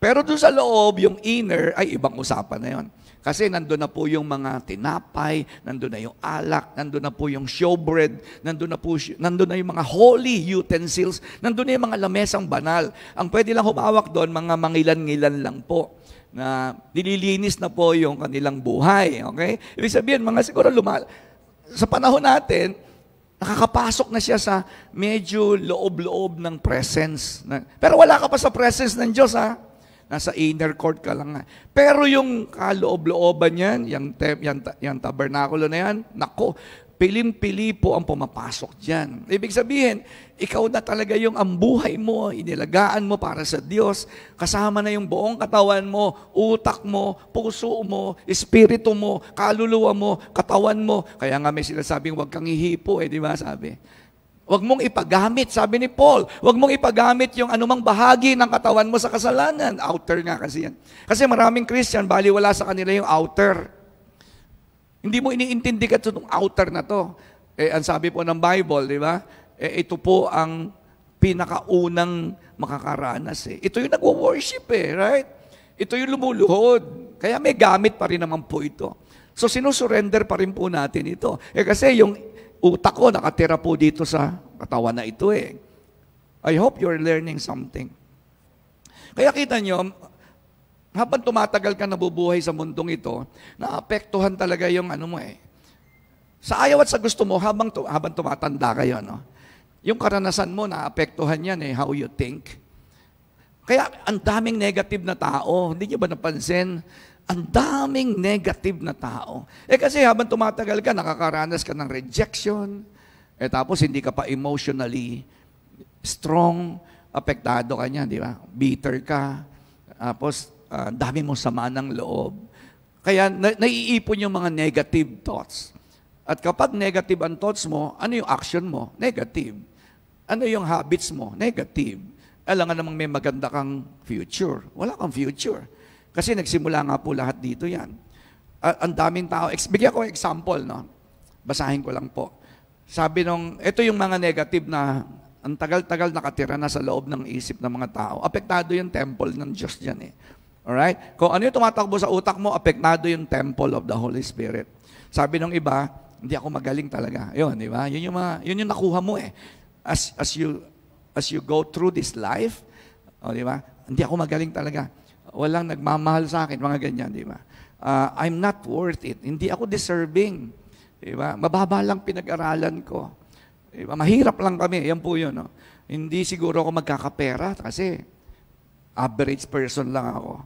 Pero doon sa loob, yung inner, ay ibang usapan na yon. Kasi nandun na po yung mga tinapay, nandun na yung alak, nandun na po yung showbread, nandun na po nandun na yung mga holy utensils, nandun na yung mga lamesang banal. Ang pwede lang humawak doon, mga mangilan-ngilan lang po na nililinis na po yung kanilang buhay. Okay? Ibig sabihin, mga siguro lumal sa panahon natin, nakakapasok na siya sa medyo loob-loob ng presence. Pero wala ka pa sa presence ng Diyos, ha? Nasa inner court ka lang nga. Pero yung kaloob-looban yan, yung, te, yung, yung tabernakulo na yan, nako, pilim-pili po ang pumapasok dyan. Ibig sabihin, ikaw na talaga yung ang buhay mo, inilagaan mo para sa Diyos, kasama na yung buong katawan mo, utak mo, puso mo, espiritu mo, kaluluwa mo, katawan mo. Kaya nga may sinasabing huwag kang ihipo, eh, di ba sabi? Huwag mong ipagamit, sabi ni Paul. Huwag mong ipagamit yung anumang bahagi ng katawan mo sa kasalanan. Outer nga kasi yan. Kasi maraming Christian, baliwala sa kanila yung outer. Hindi mo iniintindi ka itong outer na to. Eh, ang sabi po ng Bible, di ba? Eh, ito po ang pinakaunang makakaranas eh. Ito yung nagwo-worship eh, right? Ito yung lumuluhod. Kaya may gamit pa rin naman po ito. So sinusurrender pa rin po natin ito. Eh kasi yung utak ko nakatira po dito sa katawan na ito eh. I hope you're learning something. Kaya kita nyo, habang tumatagal ka nabubuhay sa mundong ito, naapektuhan talaga yung ano mo eh. Sa ayaw at sa gusto mo, habang, habang tumatanda kayo, no? yung karanasan mo, naapektuhan yan eh, how you think. Kaya ang daming negative na tao, hindi niyo ba napansin? Ang daming negative na tao. Eh kasi habang tumatagal ka, nakakaranas ka ng rejection, Eh tapos hindi ka pa emotionally strong, apektado ka niya, di ba? Bitter ka. Tapos, uh, dami mong sama ng loob. Kaya na- naiipon yung mga negative thoughts. At kapag negative ang thoughts mo, ano yung action mo? Negative. Ano yung habits mo? Negative. Alam nga namang may maganda kang future. Wala kang future. Kasi nagsimula nga po lahat dito yan. Uh, ang daming tao. Ex- bigyan ko example, no? Basahin ko lang po. Sabi nung, ito yung mga negative na ang tagal-tagal nakatira na sa loob ng isip ng mga tao. Apektado yung temple ng Diyos dyan eh. Alright? Kung ano yung tumatakbo sa utak mo, apektado yung temple of the Holy Spirit. Sabi ng iba, hindi ako magaling talaga. Yun, di ba? Yun yung, mga, yun yung nakuha mo eh. As, as, you, as you go through this life, o, di ba? Hindi ako magaling talaga. Walang nagmamahal sa akin, mga ganyan, di ba? Uh, I'm not worth it. Hindi ako deserving. Di ba? Mababa lang pinag-aralan ko. Diba? Mahirap lang kami. Yan po yun. No? Hindi siguro ako magkakapera kasi average person lang ako.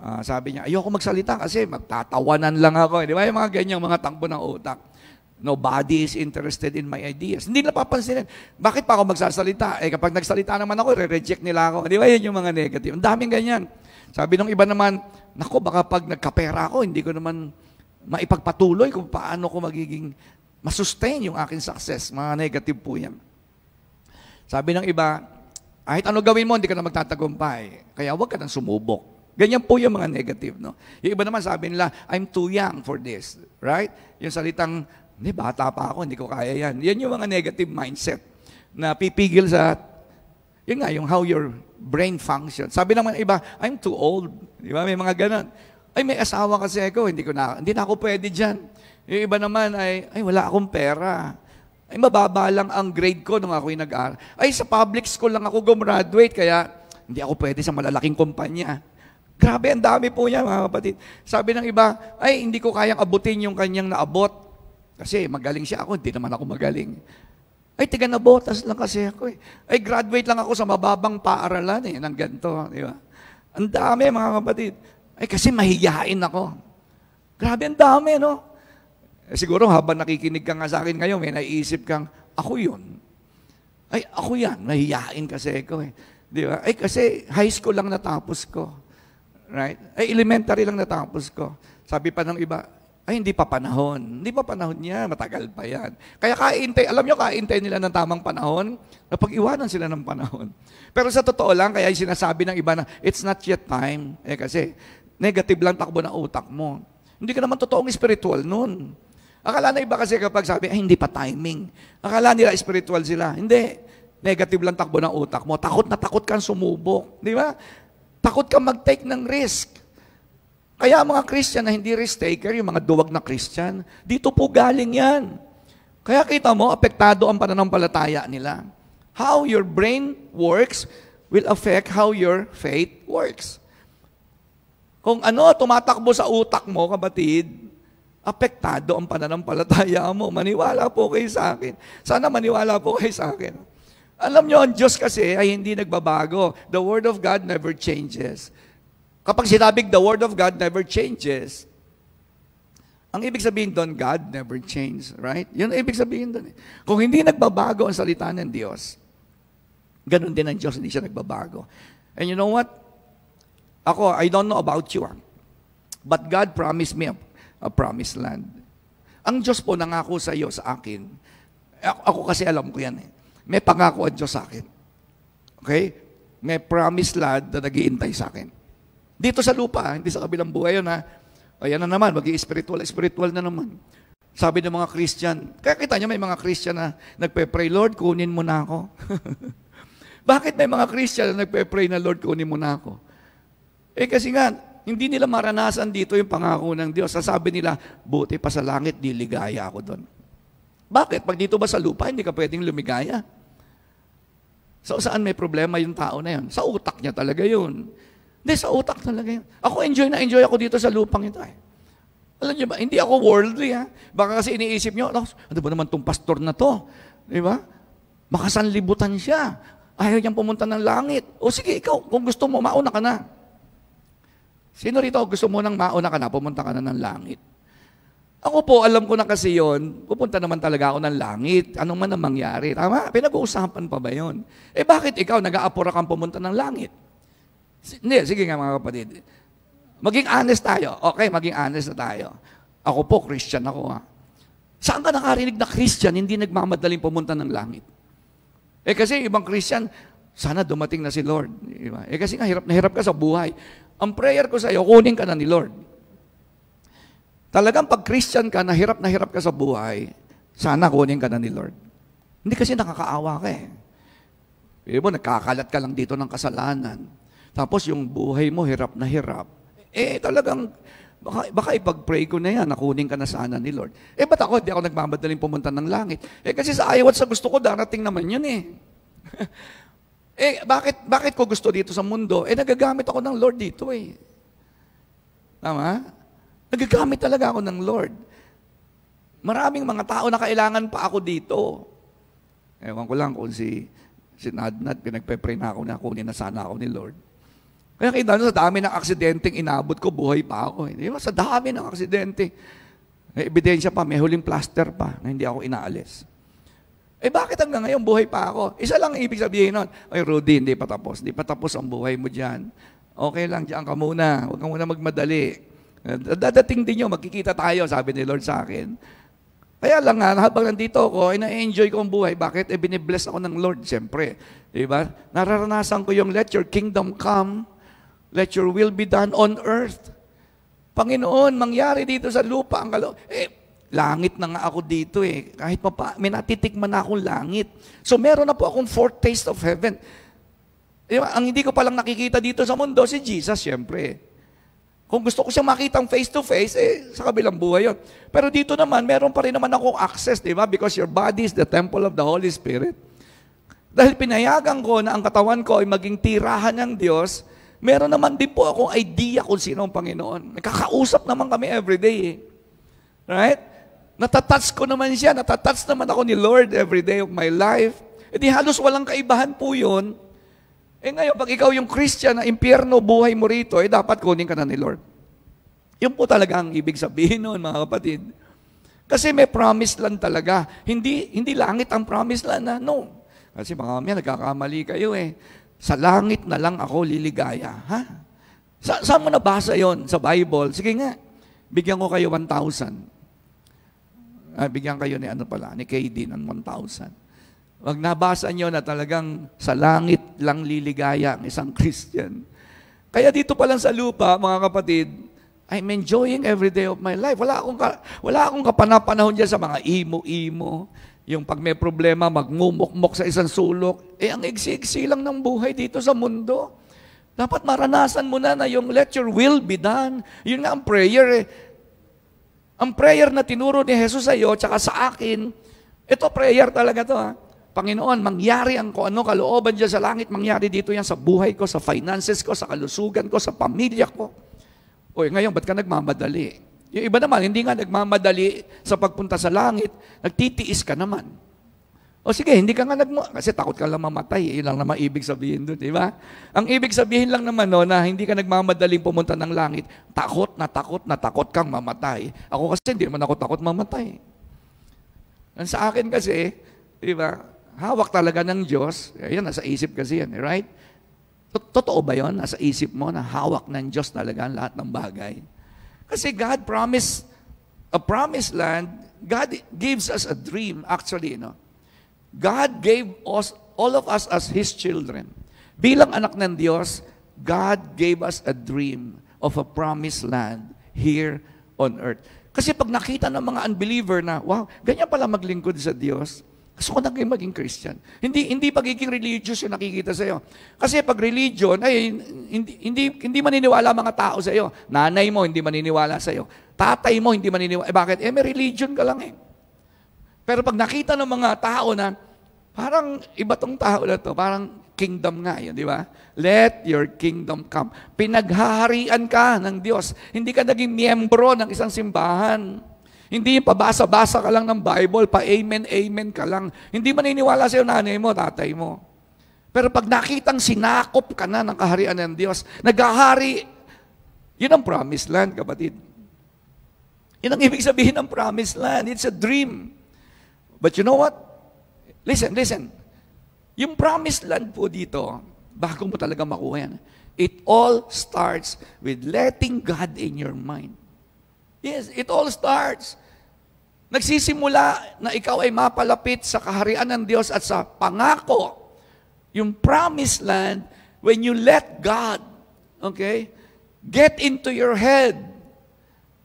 Uh, sabi niya, ayoko magsalita kasi magtatawanan lang ako. Di ba? Yung mga ganyang mga takbo ng utak. Nobody is interested in my ideas. Hindi napapansin. Bakit pa ako magsasalita? Eh kapag nagsalita naman ako, re-reject nila ako. Di ba? Yan yung mga negative. Ang daming ganyan. Sabi ng iba naman, nako baka pag nagkapera ako, hindi ko naman maipagpatuloy kung paano ko magiging masustain yung aking success. Mga negative po yan. Sabi ng iba, kahit ano gawin mo, hindi ka na magtatagumpay. Kaya huwag ka nang sumubok. Ganyan po yung mga negative. No? Yung iba naman sabi nila, I'm too young for this. Right? Yung salitang, hindi, bata pa ako, hindi ko kaya yan. Yan yung mga negative mindset na pipigil sa, yun nga, yung how your brain functions. Sabi naman iba, I'm too old. Di ba? May mga ganun. Ay, may asawa kasi ako, hindi, ko na, hindi na ako pwede dyan. Yung iba naman ay, ay wala akong pera. Ay mababa lang ang grade ko nung ako'y nag-aaral. Ay sa public school lang ako gumraduate, kaya hindi ako pwede sa malalaking kumpanya. Grabe, ang dami po niya mga kapatid. Sabi ng iba, ay hindi ko kayang abutin yung kanyang naabot. Kasi magaling siya ako, hindi naman ako magaling. Ay, tiga na botas lang kasi ako eh. Ay, graduate lang ako sa mababang paaralan eh, ng ganito. Di ba? Ang dami mga kapatid. Ay, kasi mahiyain ako. Grabe, ang dami, no? Eh, siguro habang nakikinig ka nga sa akin ngayon, may naiisip kang, ako yun. Ay, ako yan. Nahiyain kasi ako eh. Di ba? Ay, kasi high school lang natapos ko. Right? Ay, elementary lang natapos ko. Sabi pa ng iba, ay, hindi pa panahon. Hindi pa panahon niya. Matagal pa yan. Kaya kaintay, alam nyo, kaintay nila ng tamang panahon na pag-iwanan sila ng panahon. Pero sa totoo lang, kaya sinasabi ng iba na, it's not yet time. Eh kasi, negative lang takbo ng utak mo. Hindi ka naman totoong spiritual noon. Akala na iba kasi kapag sabi, ay hindi pa timing. Akala nila spiritual sila. Hindi. Negative lang takbo ng utak mo. Takot na takot kang sumubok. Di ba? Takot kang mag-take ng risk. Kaya mga Christian na hindi risk taker, yung mga duwag na Christian, dito po galing yan. Kaya kita mo, apektado ang pananampalataya nila. How your brain works will affect how your faith works. Kung ano tumatakbo sa utak mo, kapatid, apektado ang pananampalataya mo. Maniwala po kayo sa akin. Sana maniwala po kayo sa akin. Alam nyo, ang Diyos kasi ay hindi nagbabago. The Word of God never changes. Kapag sinabing the Word of God never changes, ang ibig sabihin doon, God never changes, right? Yun ang ibig sabihin doon. Eh. Kung hindi nagbabago ang salita ng Diyos, ganun din ang Diyos, hindi siya nagbabago. And you know what? Ako, I don't know about you, ah. but God promised me a promised land. Ang Diyos po nangako sa iyo, sa akin. Ako, ako kasi alam ko yan eh. May pangako ang Diyos sa akin. Okay? May promised land na nagiintay sa akin. Dito sa lupa, hindi sa kabilang buhay yun ha. Ayan na naman, mag-i-spiritual, spiritual na naman. Sabi ng mga Christian, kaya kita niyo may mga Christian na nagpe-pray, Lord, kunin mo na ako. [laughs] Bakit may mga Christian na nagpe-pray na, Lord, kunin mo na ako? Eh kasi nga, hindi nila maranasan dito yung pangako ng Diyos. Sasabi nila, buti pa sa langit, di ligaya ako doon. Bakit? Pag dito ba sa lupa, hindi ka pwedeng lumigaya? So saan may problema yung tao na yun? Sa utak niya talaga yun. Hindi, sa utak talaga yun. Ako enjoy na enjoy ako dito sa lupang ito eh. Alam niyo ba, hindi ako worldly ha. Baka kasi iniisip niyo, ano ba naman tong pastor na to? Di ba? Makasanlibutan siya. Ayaw niyang pumunta ng langit. O sige, ikaw, kung gusto mo, mauna ka na. Sino rito gusto mo nang mauna ka na, pumunta ka na ng langit? Ako po, alam ko na kasi yon, pupunta naman talaga ako ng langit. Anong man ang mangyari. Tama? Pinag-uusapan pa ba yon? Eh bakit ikaw nag-aapura kang pumunta ng langit? Hindi, sige nga mga kapatid. Maging honest tayo. Okay, maging honest na tayo. Ako po, Christian ako ha. Saan ka nakarinig na Christian hindi nagmamadaling pumunta ng langit? Eh kasi ibang Christian, sana dumating na si Lord. Diba? Eh kasi nga hirap na hirap ka sa buhay. Ang prayer ko sa iyo, kunin ka na ni Lord. Talagang pag Christian ka, na hirap na hirap ka sa buhay, sana kunin ka na ni Lord. Hindi kasi nakakaawa ka eh. Ibo, nagkakalat ka lang dito ng kasalanan. Tapos yung buhay mo, hirap na hirap. Eh, talagang, baka, baka ipag-pray ko na yan, nakunin ka na sana ni Lord. Eh, ba't ako, hindi ako nagmamadaling pumunta ng langit? Eh, kasi sa ayaw at sa gusto ko, darating naman yun eh. [laughs] eh, bakit, bakit ko gusto dito sa mundo? Eh, nagagamit ako ng Lord dito eh. Tama? Nagagamit talaga ako ng Lord. Maraming mga tao na kailangan pa ako dito. Ewan ko lang kung si, si Nadnad, pinagpe-pray na ako na kunin na sana ako ni Lord. Kaya kita sa dami ng aksidenteng inabot ko, buhay pa ako. Eh. Di ba? Sa dami ng aksidente. May ebidensya pa, may huling plaster pa na hindi ako inaalis. Eh bakit hanggang ngayon buhay pa ako? Isa lang ang ibig sabihin nun. Ay Rudy, hindi pa tapos. Hindi pa tapos ang buhay mo dyan. Okay lang, dyan ka muna. Huwag ka muna magmadali. Dadating din yun, magkikita tayo, sabi ni Lord sa akin. Kaya lang nga, habang nandito ako, ay na-enjoy ko ang buhay. Bakit? Eh, binibless ako ng Lord, siyempre. Diba? Nararanasan ko yung let your kingdom come, let your will be done on earth. Panginoon, mangyari dito sa lupa ang kalo. Eh, Langit na nga ako dito eh. Kahit pa, pa may natitikman na akong langit. So meron na po akong fourth taste of heaven. Diba? Ang hindi ko palang nakikita dito sa mundo, si Jesus, syempre. Kung gusto ko siya makita face to face, eh, sa kabilang buhay yon. Pero dito naman, meron pa rin naman akong access, di ba? Because your body is the temple of the Holy Spirit. Dahil pinayagan ko na ang katawan ko ay maging tirahan ng Diyos, meron naman din po akong idea kung sino ang Panginoon. Nakakausap naman kami everyday eh. Right? Natatouch ko naman siya, natatouch naman ako ni Lord every day of my life. E di halos walang kaibahan po yun. Eh ngayon, pag ikaw yung Christian na impyerno buhay mo rito, eh dapat kunin ka na ni Lord. Yun po talaga ang ibig sabihin noon, mga kapatid. Kasi may promise land talaga. Hindi, hindi langit ang promise land na, no. Kasi mga mamaya, nagkakamali kayo eh. Sa langit na lang ako liligaya. Ha? Sa, saan mo nabasa yon Sa Bible? Sige nga, bigyan ko kayo 1,000 uh, bigyan kayo ni ano pala, ni KD ng 1,000. Wag nabasa nyo na talagang sa langit lang liligaya ang isang [laughs] Christian. Kaya dito pa lang sa lupa, mga kapatid, I'm enjoying every day of my life. Wala akong, ka, wala akong kapanapanahon dyan sa mga imo-imo. Yung pag may problema, magmumukmok sa isang sulok. Eh, ang iksi-iksi lang ng buhay dito sa mundo. Dapat maranasan mo na na yung let your will be done. Yun nga ang prayer eh. Ang prayer na tinuro ni Jesus sa iyo, tsaka sa akin, ito prayer talaga to ha. Panginoon, mangyari ang ko ano kalooban dyan sa langit, mangyari dito yan sa buhay ko, sa finances ko, sa kalusugan ko, sa pamilya ko. Oy, ngayon, ba't ka nagmamadali? Yung iba naman, hindi nga nagmamadali sa pagpunta sa langit, nagtitiis ka naman. O sige, hindi ka nga nagmo kasi takot ka lang mamatay. Yun lang naman ibig sabihin doon, di ba? Ang ibig sabihin lang naman no, na hindi ka nagmamadaling pumunta ng langit, takot na takot na takot kang mamatay. Ako kasi hindi naman ako takot mamatay. Ang sa akin kasi, di ba, hawak talaga ng Diyos. Yan, nasa isip kasi yan, right? Totoo ba yon Nasa isip mo na hawak ng Diyos talaga ang lahat ng bagay. Kasi God promised a promised land, God gives us a dream actually, no? God gave us, all of us as His children. Bilang anak ng Diyos, God gave us a dream of a promised land here on earth. Kasi pag nakita ng mga unbeliever na, wow, ganyan pala maglingkod sa Diyos, gusto ko na kayo maging Christian. Hindi hindi pagiging religious yung nakikita sa iyo. Kasi pag religion ay hindi hindi hindi maniniwala mga tao sa iyo. Nanay mo hindi maniniwala sa iyo. Tatay mo hindi maniniwala. Eh bakit? Eh may religion ka lang eh. Pero pag nakita ng mga tao na, parang iba tong tao na to, parang kingdom nga yun, di ba? Let your kingdom come. Pinaghaharian ka ng Diyos. Hindi ka naging miyembro ng isang simbahan. Hindi pabasa-basa ka lang ng Bible, pa-amen, amen ka lang. Hindi maniniwala sa'yo nanay mo, tatay mo. Pero pag nakitang sinakop ka na ng kaharian ng Diyos, naghahari, yun ang promised land, kapatid. Yan ang ibig sabihin ng promised land. It's a dream. But you know what? Listen, listen. Yung promised land po dito, bago mo talaga makuha yan, it all starts with letting God in your mind. Yes, it all starts. Nagsisimula na ikaw ay mapalapit sa kaharian ng Diyos at sa pangako, yung promised land, when you let God, okay, get into your head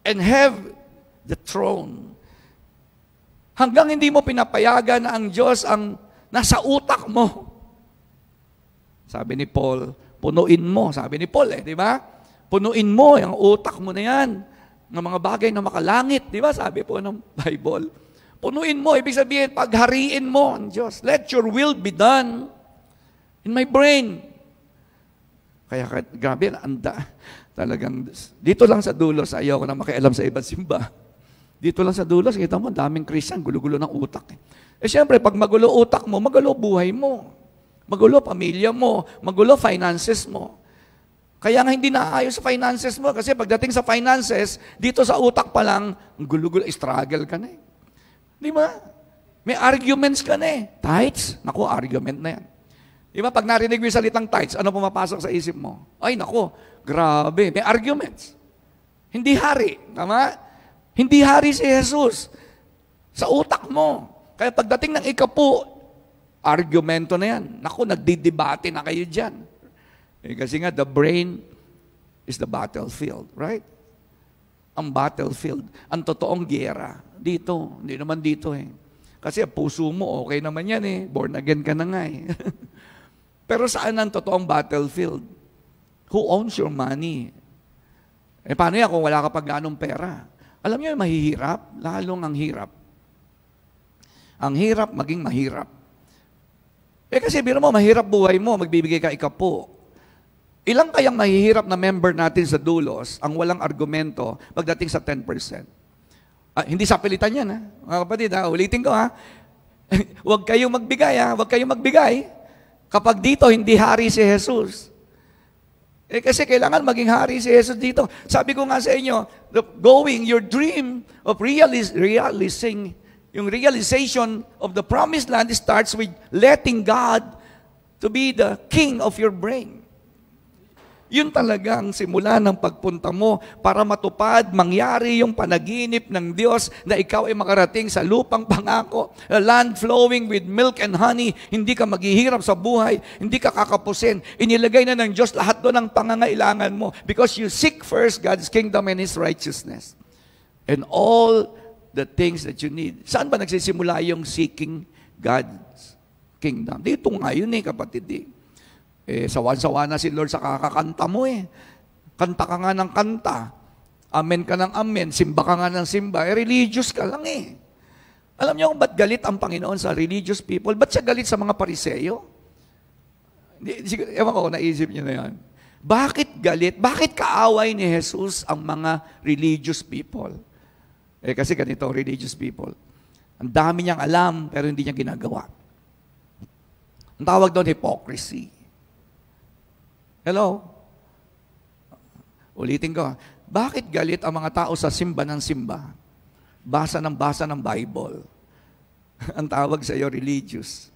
and have the throne. Hanggang hindi mo pinapayagan na ang Diyos ang nasa utak mo. Sabi ni Paul, punuin mo. Sabi ni Paul eh, di ba? Punuin mo yung utak mo na yan ng mga bagay na makalangit. Di ba? Sabi po ng Bible. Punuin mo. Ibig sabihin, paghariin mo ang Diyos. Let your will be done in my brain. Kaya grabe, anda. Talagang, dito lang sa dulos, ayaw ko na makialam sa ibang simba. Dito lang sa dulos, kita mo, daming Christian, gulo-gulo ng utak. Eh, eh syempre, pag magulo utak mo, magulo buhay mo. Magulo pamilya mo. Magulo finances mo. Kaya nga hindi naayos sa finances mo. Kasi pagdating sa finances, dito sa utak pa lang, gulo-gulo, struggle ka na eh. Di ba? May arguments ka na eh. Tithes? Naku, argument na yan. Di ba? Pag narinig mo yung salitang tithes, ano pumapasok sa isip mo? Ay, naku, grabe. May arguments. Hindi hari. Tama? Hindi hari si Jesus. Sa utak mo. Kaya pagdating ng ikapu, argumento na yan. Naku, nagdidebate na kayo dyan. Eh, kasi nga, the brain is the battlefield, right? Ang battlefield. Ang totoong gera. Dito. Hindi naman dito eh. Kasi puso mo, okay naman yan eh. Born again ka na nga eh. [laughs] Pero saan ang totoong battlefield? Who owns your money? Eh, paano yan kung wala ka pag ganong pera? Alam niyo, mahihirap, lalong ang hirap. Ang hirap maging mahirap. Eh kasi biro mo, mahirap buhay mo, magbibigay ka ikapo. Ilang kayang mahihirap na member natin sa dulos ang walang argumento pagdating sa 10%? Ah, hindi sa pilitan yan, ha? Mga kapatid, ha? ulitin ko, ha? [laughs] huwag kayong magbigay, ha? Huwag kayong magbigay. Kapag dito, hindi hari si Jesus. Eh kasi kailangan maging hari si Jesus dito. Sabi ko nga sa inyo, going your dream of realize, realizing, yung realization of the promised land starts with letting God to be the king of your brain. Yun talaga ang simula ng pagpunta mo para matupad, mangyari yung panaginip ng Diyos na ikaw ay makarating sa lupang pangako, a land flowing with milk and honey, hindi ka maghihirap sa buhay, hindi ka kakapusin. Inilagay na ng Diyos lahat doon ang pangangailangan mo because you seek first God's kingdom and His righteousness. And all the things that you need. Saan ba nagsisimula yung seeking God's kingdom? Dito nga yun eh, kapatid eh. Eh, sawan-sawa na si Lord sa kakakanta mo eh. Kanta ka nga ng kanta. Amen ka ng amen. Simba ka nga ng simba. Eh, religious ka lang eh. Alam niyo kung ba't galit ang Panginoon sa religious people? Ba't siya galit sa mga pariseyo? Ewan ko, naisip niyo na yan. Bakit galit? Bakit kaaway ni Jesus ang mga religious people? Eh kasi ganito, religious people. Ang dami niyang alam, pero hindi niya ginagawa. Ang tawag doon, hypocrisy. Hello? Ulitin ko. Bakit galit ang mga tao sa simba ng simba? Basa ng basa ng Bible. [laughs] ang tawag sa iyo, religious.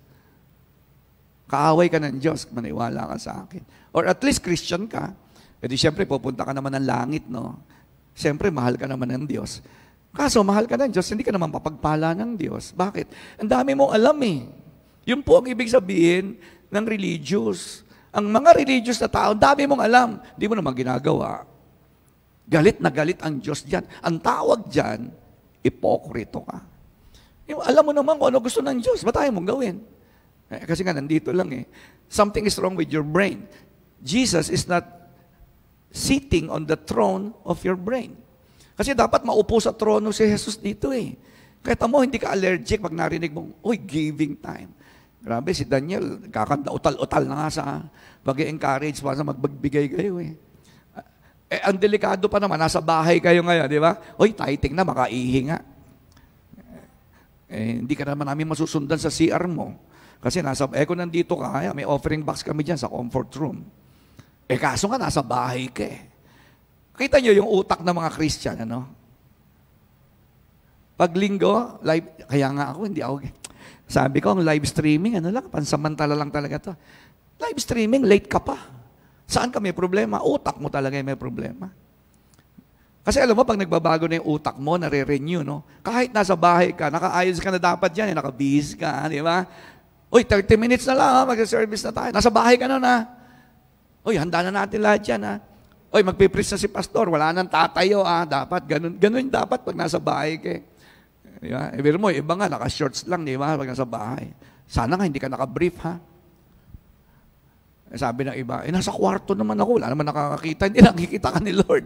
Kaaway ka ng Diyos, maniwala ka sa akin. Or at least Christian ka. E di siyempre, pupunta ka naman ng langit, no? Siyempre, mahal ka naman ng Diyos. Kaso, mahal ka ng Diyos, hindi ka naman papagpala ng Diyos. Bakit? Ang dami mong alam eh. Yun po ang ibig sabihin ng religious. Ang mga religious na tao, dami mong alam, hindi mo naman ginagawa. Galit na galit ang Diyos diyan. Ang tawag diyan, ipokrito ka. Yung, alam mo naman kung ano gusto ng Diyos, ba't tayo mong gawin? Eh, kasi nga, nandito lang eh. Something is wrong with your brain. Jesus is not sitting on the throne of your brain. Kasi dapat maupo sa trono si Jesus dito eh. Kahit mo, hindi ka allergic pag narinig mong, uy, giving time. Grabe, si Daniel, kakanta, utal-utal na nga sa pag-encourage para magbigay kayo eh. Eh, ang delikado pa naman, nasa bahay kayo ngayon, di ba? Uy, tithing na, makaihi nga. Eh, hindi ka naman namin masusundan sa CR mo. Kasi nasa, eh kung nandito ka, kaya may offering box kami dyan sa comfort room. Eh kaso nga, nasa bahay ka eh. Kita nyo yung utak ng mga Christian, ano? Pag linggo, live, kaya nga ako, hindi ako, sabi ko, ang live streaming, ano lang, pansamantala lang talaga to. Live streaming, late ka pa. Saan ka may problema? Utak mo talaga may problema. Kasi alam mo, pag nagbabago na yung utak mo, nare-renew, no? Kahit nasa bahay ka, nakaayos ka na dapat yan, eh, nakabihis ka, di ba? Uy, 30 minutes na lang, ha? mag-service na tayo. Nasa bahay ka na na. Uy, handa na natin lahat yan, ha? Uy, magpipris na si pastor, wala nang tatayo, ah, dapat, ganun, ganun dapat pag nasa bahay ka. Eh. Di ba? Ibig mo, iba nga, naka-shorts lang, di ba, pag nasa bahay. Sana nga, hindi ka naka-brief, ha? Eh, sabi ng iba, eh, nasa kwarto naman ako, wala naman nakakakita, hindi nakikita ka ni Lord.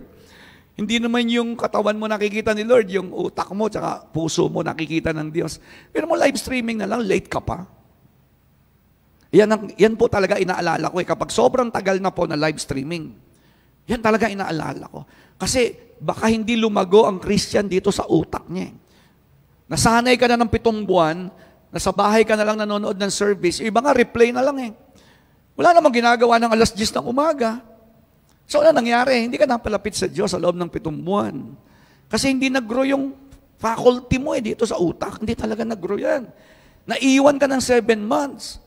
Hindi naman yung katawan mo nakikita ni Lord, yung utak mo, tsaka puso mo nakikita ng Diyos. Pero mo live streaming na lang, late ka pa. Yan, ang, yan po talaga inaalala ko eh. Kapag sobrang tagal na po na live streaming, yan talaga inaalala ko. Kasi baka hindi lumago ang Christian dito sa utak niya. Eh. Nasanay ka na ng pitong buwan, nasa bahay ka na lang nanonood ng service, iba nga replay na lang eh. Wala namang ginagawa ng alas 10 ng umaga. So ano nangyari? Hindi ka napalapit sa Diyos sa loob ng pitong buwan. Kasi hindi nag-grow yung faculty mo eh dito sa utak. Hindi talaga nag-grow yan. Naiwan ka ng seven months.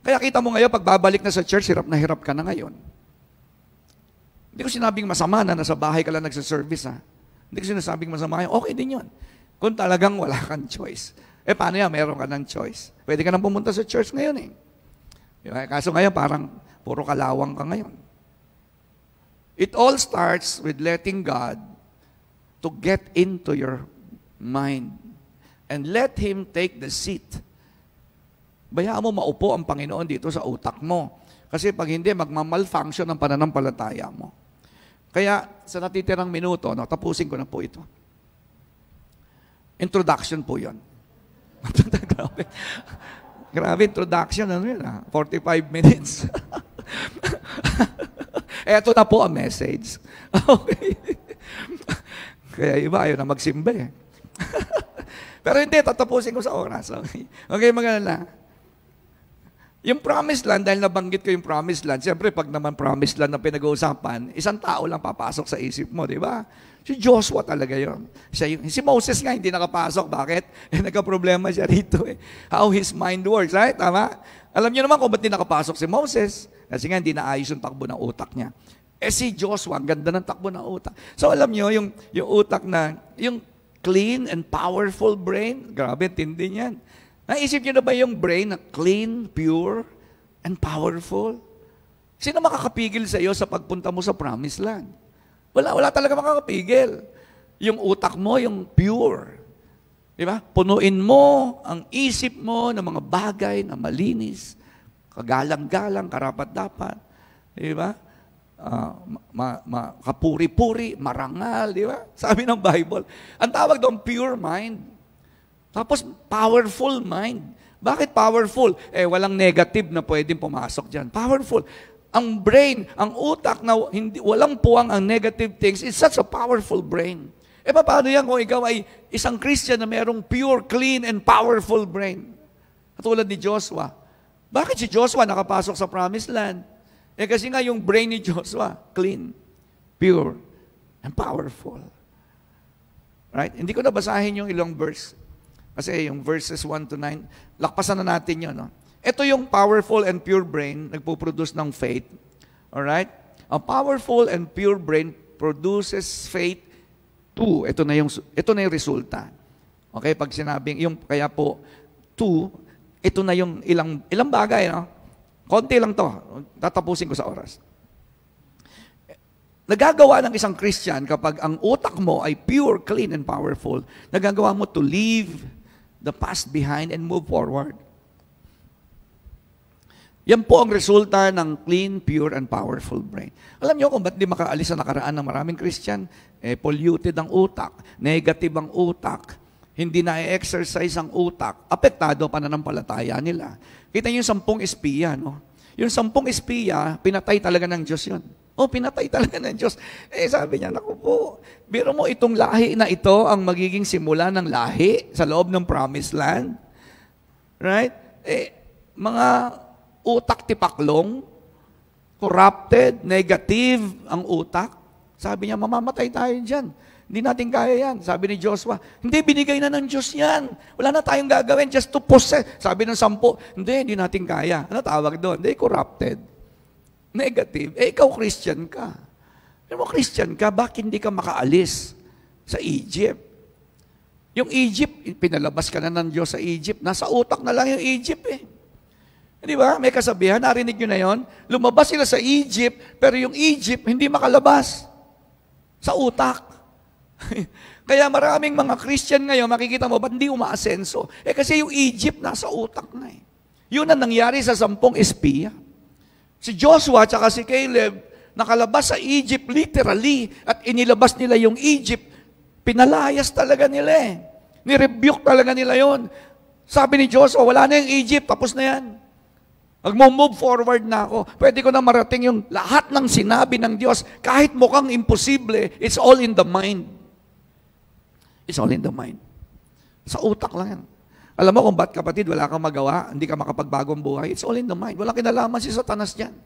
Kaya kita mo ngayon, pag babalik na sa church, hirap na hirap ka na ngayon. Hindi ko sinabing masama na nasa bahay ka lang nagsa-service ha. Hindi ko sinasabing masama yun. Okay din yun. Kung talagang wala kang choice. Eh paano yan? Meron ka ng choice. Pwede ka nang pumunta sa church ngayon eh. Kaso ngayon parang puro kalawang ka ngayon. It all starts with letting God to get into your mind and let Him take the seat. Bayaan mo maupo ang Panginoon dito sa utak mo. Kasi pag hindi, magmamalfunction ang pananampalataya mo. Kaya sa natitirang minuto, no, tapusin ko na po ito. Introduction po yon. [laughs] Grabe. Grabe, introduction. Ano yun ah? 45 minutes. [laughs] Eto na po ang message. [laughs] Okay. Kaya iba, ayaw na magsimba eh. Pero hindi, tatapusin ko sa oras. Okay, okay maganda Yung promised land, dahil nabanggit ko yung promised land, siyempre pag naman promised land na pinag-uusapan, isang tao lang papasok sa isip mo, di ba? Si Joshua talaga yon. Siya yung, si Moses nga hindi nakapasok. Bakit? [laughs] Eh, nagka-problema siya rito eh. How his mind works, right? Tama? Alam niyo naman kung ba't hindi nakapasok si Moses. Kasi nga, hindi naayos yung takbo ng utak niya. Eh si Joshua, ang ganda ng takbo ng utak. So alam niyo, yung, yung utak na, yung clean and powerful brain, grabe, tindi niyan. Naisip niyo na ba yung brain na clean, pure, and powerful? Sino makakapigil sa iyo sa pagpunta mo sa promised land? Wala, wala talaga makakapigil. Yung utak mo, yung pure. Di ba? Punuin mo ang isip mo ng mga bagay na malinis, kagalang-galang, karapat-dapat. Di ba? Uh, ma, ma, kapuri-puri, marangal, di ba? [laughs] Sabi ng Bible. Ang tawag doon, pure mind. Tapos, powerful mind. Bakit powerful? Eh, walang negative na pwedeng pumasok dyan. Powerful. Ang brain, ang utak na hindi, walang puwang ang negative things, is such a powerful brain. Eh, paano yan kung ikaw ay isang Christian na mayroong pure, clean, and powerful brain? Katulad ni Joshua. Bakit si Joshua nakapasok sa promised land? Eh kasi nga yung brain ni Joshua, clean, pure, and powerful. Right? Hindi ko nabasahin yung ilang verse. Kasi yung verses 1 to 9, lakpasan na natin yun. No? Ito yung powerful and pure brain, nagpo-produce ng faith. Alright? A powerful and pure brain produces faith two. Ito na yung, ito na yung resulta. Okay, pag sinabing, yung, kaya po, two, ito na yung ilang, ilang bagay, no? Konti lang to. Tatapusin ko sa oras. Nagagawa ng isang Christian kapag ang utak mo ay pure, clean, and powerful, nagagawa mo to leave the past behind and move forward. Yan po ang resulta ng clean, pure, and powerful brain. Alam niyo kung ba't di makaalis sa nakaraan ng maraming Christian? Eh, polluted ang utak, negative ang utak, hindi na exercise ang utak, apektado pa na ng palataya nila. Kita niyo yung sampung espiya, no? Yung sampung espiya, pinatay talaga ng Diyos yun. Oh, pinatay talaga ng Diyos. Eh, sabi niya, naku po, biro mo itong lahi na ito ang magiging simula ng lahi sa loob ng promised land. Right? Eh, mga utak tipaklong, corrupted, negative ang utak. Sabi niya, mamamatay tayo dyan. Hindi natin kaya yan. Sabi ni Joshua, hindi, binigay na ng Diyos yan. Wala na tayong gagawin just to possess. Sabi ng sampo, hindi, hindi natin kaya. Ano tawag doon? Hindi, corrupted. Negative. Eh, ikaw Christian ka. Pero Christian ka, bakit hindi ka makaalis sa Egypt? Yung Egypt, pinalabas ka na ng Diyos sa Egypt. Nasa utak na lang yung Egypt eh. Di ba? May kasabihan, narinig nyo na yon. Lumabas sila sa Egypt, pero yung Egypt hindi makalabas. Sa utak. [laughs] Kaya maraming mga Christian ngayon, makikita mo, ba't hindi umaasenso? Eh kasi yung Egypt nasa utak na eh. Yun ang nangyari sa sampung espiya. Si Joshua at si Caleb, nakalabas sa Egypt literally at inilabas nila yung Egypt. Pinalayas talaga nila eh. Nirebuke talaga nila yon. Sabi ni Joshua, wala na yung Egypt, tapos na yan. Mag-move forward na ako. Pwede ko na marating yung lahat ng sinabi ng Diyos. Kahit mukhang imposible, it's all in the mind. It's all in the mind. Sa utak lang yan. Alam mo kung ba't kapatid, wala kang magawa, hindi ka makapagbagong buhay, it's all in the mind. Wala kinalaman si Satanas dyan.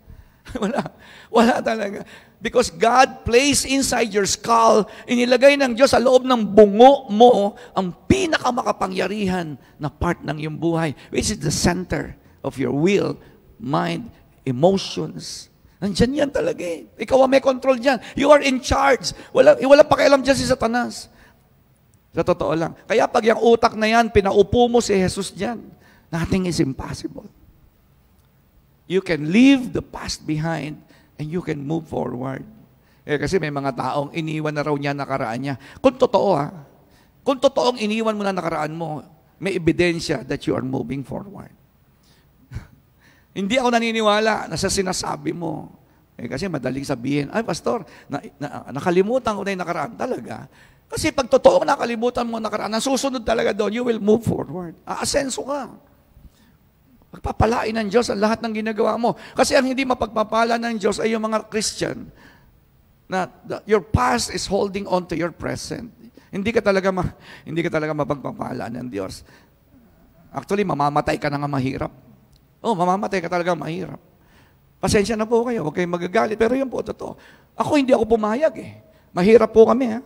[laughs] wala. Wala talaga. Because God placed inside your skull, inilagay ng Diyos sa loob ng bungo mo ang pinakamakapangyarihan na part ng iyong buhay, which is the center of your will, mind, emotions. Nandyan yan talaga eh. Ikaw ang may control dyan. You are in charge. Wala, wala pakialam dyan si Satanas. Sa totoo lang. Kaya pag yung utak na yan, pinaupo mo si Jesus dyan, nothing is impossible. You can leave the past behind and you can move forward. Eh, kasi may mga taong iniwan na raw niya nakaraan niya. Kung totoo ha, kung totoong iniwan mo na nakaraan mo, may ebidensya that you are moving forward. Hindi ako naniniwala na sa sinasabi mo. Eh, kasi madaling sabihin, ay pastor, na, na, nakalimutan ko na yung nakaraan talaga. Kasi pag totoong nakalimutan mo nakaraan, ang susunod talaga doon, you will move forward. Aasenso ka. Pagpapalain ng Diyos ang lahat ng ginagawa mo. Kasi ang hindi mapagpapala ng Diyos ay yung mga Christian na your past is holding on to your present. Hindi ka talaga ma, hindi ka talaga mapagpapala ng Diyos. Actually, mamamatay ka na nga mahirap. Oh, mamamatay ka talaga mahirap. Pasensya na po kayo, huwag kayong magagalit. Pero yun po, totoo. Ako hindi ako pumayag eh. Mahirap po kami ha.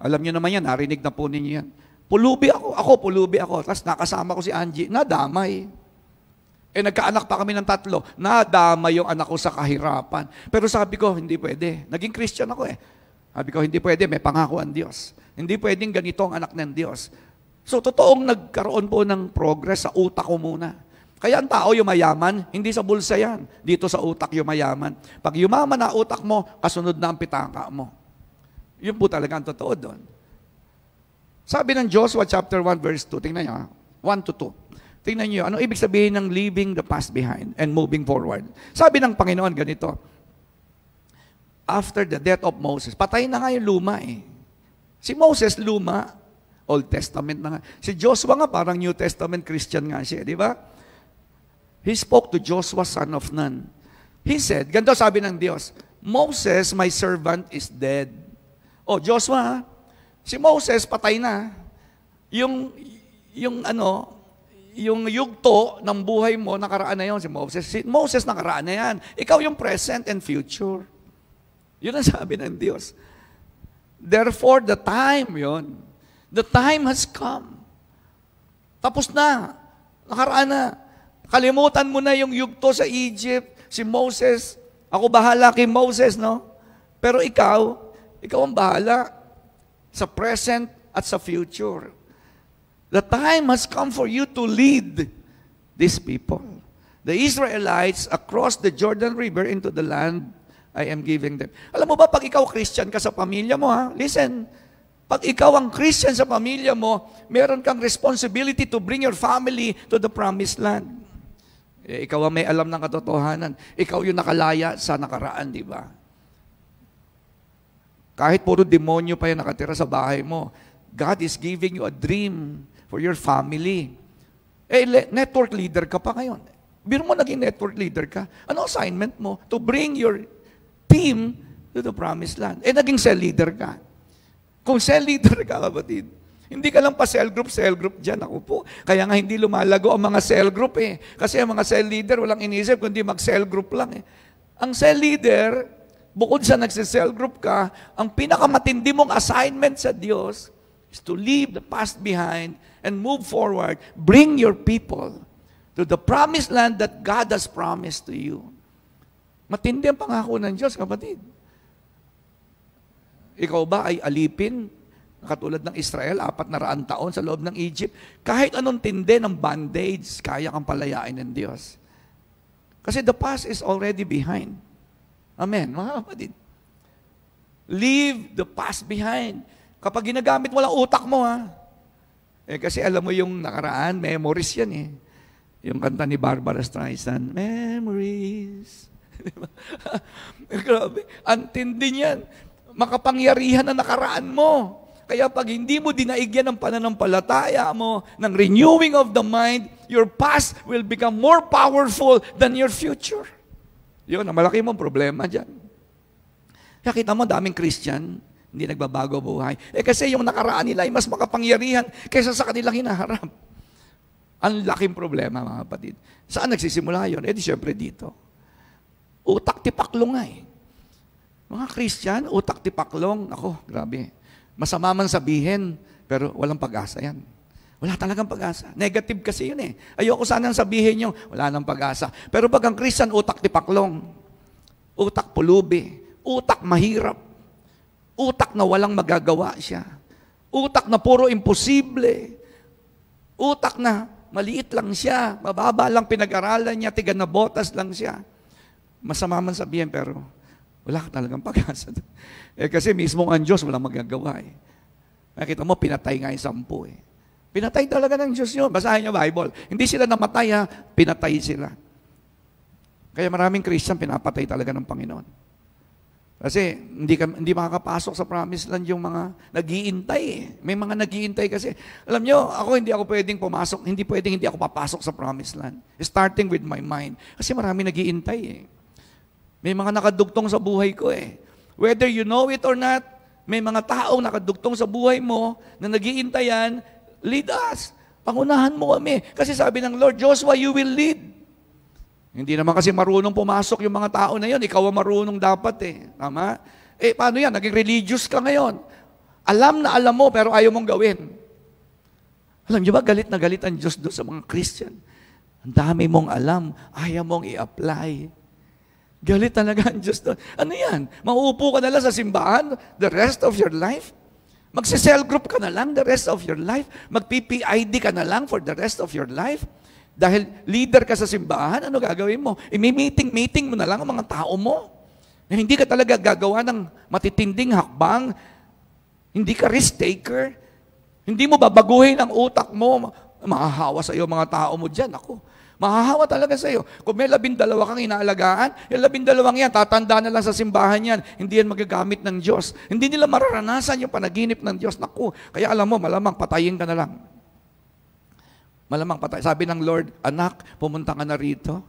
Alam niyo naman yan, narinig na po ninyo yan. Pulubi ako, ako pulubi ako. Tapos nakasama ko si Angie, nadamay. Eh nagkaanak pa kami ng tatlo, nadamay yung anak ko sa kahirapan. Pero sabi ko, hindi pwede. Naging Christian ako eh. Sabi ko, hindi pwede, may pangako ang Diyos. Hindi pwedeng ganito ang anak ng Diyos. So, totoong nagkaroon po ng progress sa utak ko muna. Kaya ang tao yumayaman, hindi sa bulsa yan. Dito sa utak yumayaman. Pag yumaman na utak mo, kasunod na ang pitaka mo. Yun po talaga ang totoo doon. Sabi ng Joshua chapter 1 verse 2, tingnan nyo, 1 to 2. Tingnan nyo, ano ibig sabihin ng leaving the past behind and moving forward? Sabi ng Panginoon ganito, after the death of Moses, patay na nga yung luma eh. Si Moses luma, Old Testament na nga. Si Joshua nga parang New Testament Christian nga siya, di ba? He spoke to Joshua, son of Nun. He said, ganito sabi ng Diyos, Moses, my servant, is dead. Oh, Joshua, si Moses patay na. Yung, yung ano, yung yugto ng buhay mo, nakaraan na yon si Moses. Si Moses nakaraan na yan. Ikaw yung present and future. Yun ang sabi ng Diyos. Therefore, the time yon, the time has come. Tapos na. Nakaraan na. Kalimutan mo na yung yugto sa Egypt, si Moses. Ako bahala kay Moses, no? Pero ikaw, ikaw ang bahala sa present at sa future. The time has come for you to lead these people. The Israelites across the Jordan River into the land I am giving them. Alam mo ba, pag ikaw Christian ka sa pamilya mo, ha? Listen, pag ikaw ang Christian sa pamilya mo, meron kang responsibility to bring your family to the promised land. Eh, ikaw ang may alam ng katotohanan. Ikaw yung nakalaya sa nakaraan, di ba? Kahit puro demonyo pa yung nakatira sa bahay mo, God is giving you a dream for your family. Eh, network leader ka pa ngayon. Biro mo naging network leader ka. Ano assignment mo? To bring your team to the promised land. Eh, naging cell leader ka. Kung cell leader ka, kapatid, hindi ka lang pa cell group, cell group dyan. Ako po. Kaya nga hindi lumalago ang mga cell group eh. Kasi ang mga cell leader, walang inisip kundi mag-cell group lang eh. Ang cell leader, bukod sa nagsisell group ka, ang pinakamatindi mong assignment sa Diyos is to leave the past behind and move forward. Bring your people to the promised land that God has promised to you. Matindi ang pangako ng Diyos, kapatid. Ikaw ba ay alipin katulad ng Israel, apat na raan taon sa loob ng Egypt, kahit anong tindi ng bandage, kaya kang palayain ng Diyos. Kasi the past is already behind. Amen, mga kapatid. Leave the past behind. Kapag ginagamit mo lang utak mo, ha? Eh, kasi alam mo yung nakaraan, memories yan eh. Yung kanta ni Barbara Streisand, Memories. [laughs] [laughs] Grabe, antindi niyan. Makapangyarihan na nakaraan mo. Kaya pag hindi mo dinaigyan ng pananampalataya mo, ng renewing of the mind, your past will become more powerful than your future. Yun, ang malaki mong problema dyan. Kaya kita mo, daming Christian, hindi nagbabago buhay. Eh kasi yung nakaraan nila ay mas makapangyarihan kaysa sa kanilang hinaharap. Ang laking problema, mga kapatid. Saan nagsisimula yun? Eh di syempre dito. Utak tipaklong nga eh. Mga Christian, utak tipaklong. Ako, grabe. Masama man sabihin, pero walang pag-asa yan. Wala talagang pag-asa. Negative kasi yun eh. Ayoko sanang sabihin nyo, wala nang pag-asa. Pero pag ang Christian, utak tipaklong, utak pulubi, utak mahirap, utak na walang magagawa siya, utak na puro imposible, utak na maliit lang siya, mababa lang pinag-aralan niya, tiga na botas lang siya. Masama man sabihin, pero wala talagang pag-asa. Eh kasi mismo ang Diyos walang magagawa eh. Nakita mo, pinatay nga yung sampu eh. Pinatay talaga ng Diyos yun. Basahin niyo Bible. Hindi sila namatay ha, pinatay sila. Kaya maraming Christian pinapatay talaga ng Panginoon. Kasi hindi, ka, hindi makakapasok sa promised land yung mga nagiintay eh. May mga nagiintay kasi. Alam nyo, ako hindi ako pwedeng pumasok, hindi pwedeng hindi ako papasok sa promised land. Starting with my mind. Kasi marami nagiintay eh. May mga nakadugtong sa buhay ko eh. Whether you know it or not, may mga taong nakadugtong sa buhay mo na nagiintayan, lead us. Pangunahan mo kami. Kasi sabi ng Lord, Joshua, you will lead. Hindi naman kasi marunong pumasok yung mga tao na yon. Ikaw ang marunong dapat eh. Tama? Eh, paano yan? Naging religious ka ngayon. Alam na alam mo, pero ayaw mong gawin. Alam niyo ba, galit na galit ang Diyos doon sa mga Christian. Ang dami mong alam, ayaw mong i-apply. Galit talaga ang Diyos doon. Ano yan? Mauupo ka na lang sa simbahan the rest of your life? Magsi-cell group ka na lang the rest of your life? Mag-PPID ka na lang for the rest of your life? Dahil leader ka sa simbahan, ano gagawin mo? I-meeting-meeting mo na lang ang mga tao mo. Na hindi ka talaga gagawa ng matitinding hakbang. Hindi ka risk taker. Hindi mo babaguhin ang utak mo. Mahahawa sa iyo mga tao mo dyan. Ako, Mahahawa talaga sa iyo. Kung may labindalawa kang inaalagaan, yung labindalawang yan, tatanda na lang sa simbahan yan. Hindi yan magagamit ng Diyos. Hindi nila mararanasan yung panaginip ng Diyos. Naku, kaya alam mo, malamang patayin ka na lang. Malamang patay. Sabi ng Lord, anak, pumunta ka na rito.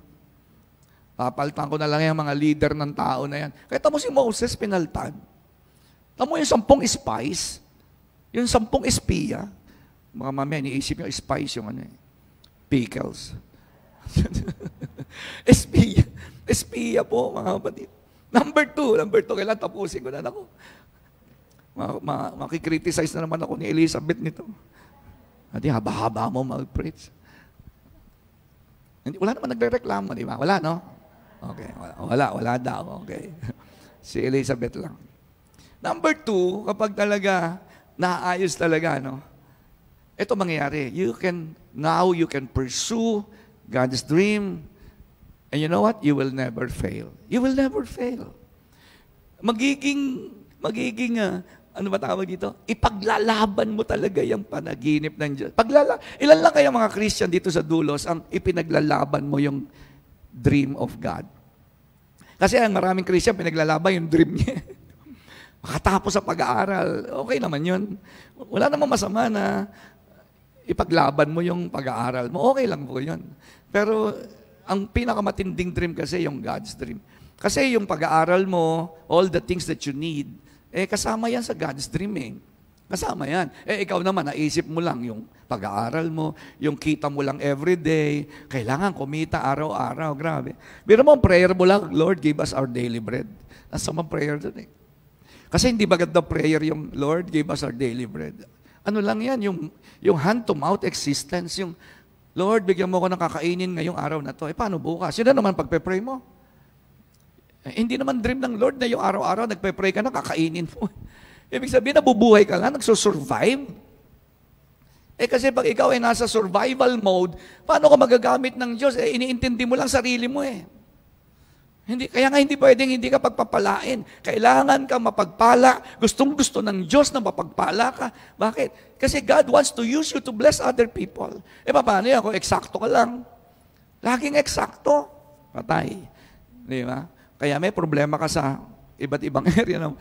Papaltan ko na lang yung mga leader ng tao na yan. Kaya mo si Moses, pinaltan. Tamo yung sampung spies, yung sampung espiya, mga mamaya, niisip yung spice yung ano eh, pickles. [laughs] espiya. Espiya po, mga kapatid. Number two, number two, kailan tapusin ko na ako. Ma, ma, makikriticize na naman ako ni Elizabeth nito. At haba-haba mo mag-preach. Hindi, wala naman nagre-reklamo, di ba? Wala, no? Okay, wala, wala, wala daw. Okay. [laughs] si Elizabeth lang. Number two, kapag talaga naayos talaga, no? Ito mangyayari. You can, now you can pursue God's dream. And you know what? You will never fail. You will never fail. Magiging, magiging, uh, ano ba tawag dito? Ipaglalaban mo talaga yung panaginip ng Diyos. Paglala, ilan lang kaya mga Christian dito sa dulos ang ipinaglalaban mo yung dream of God? Kasi ang maraming Christian, pinaglalaban yung dream niya. [laughs] Makatapos sa pag-aaral, okay naman yun. Wala namang masama na ipaglaban mo yung pag-aaral mo. Okay lang po yun. Pero ang pinakamatinding dream kasi yung God's dream. Kasi yung pag-aaral mo, all the things that you need, eh kasama yan sa God's dream eh. Kasama yan. Eh ikaw naman, naisip mo lang yung pag-aaral mo, yung kita mo lang everyday, kailangan kumita araw-araw, grabe. Pero mo, prayer mo lang, Lord, give us our daily bread. Nasa mga prayer doon eh. Kasi hindi bagad na prayer yung Lord, give us our daily bread. Ano lang yan, yung, yung hand-to-mouth existence, yung Lord, bigyan mo ko ng kakainin ngayong araw na to. Eh, paano bukas? Yun na naman pagpe-pray mo. Eh, hindi naman dream ng Lord na yung araw-araw nagpe-pray ka na kakainin mo. [laughs] Ibig sabihin, nabubuhay ka nga, nagsusurvive. Eh kasi pag ikaw ay nasa survival mode, paano ka magagamit ng Diyos? Eh, iniintindi mo lang sarili mo eh. Hindi, kaya nga hindi pwedeng hindi ka pagpapalain. Kailangan ka mapagpala. Gustong gusto ng Diyos na mapagpala ka. Bakit? Kasi God wants to use you to bless other people. Eh paano yan? Kung eksakto ka lang. Laging eksakto. Patay. Di ba? Kaya may problema ka sa iba't ibang [laughs] area ng,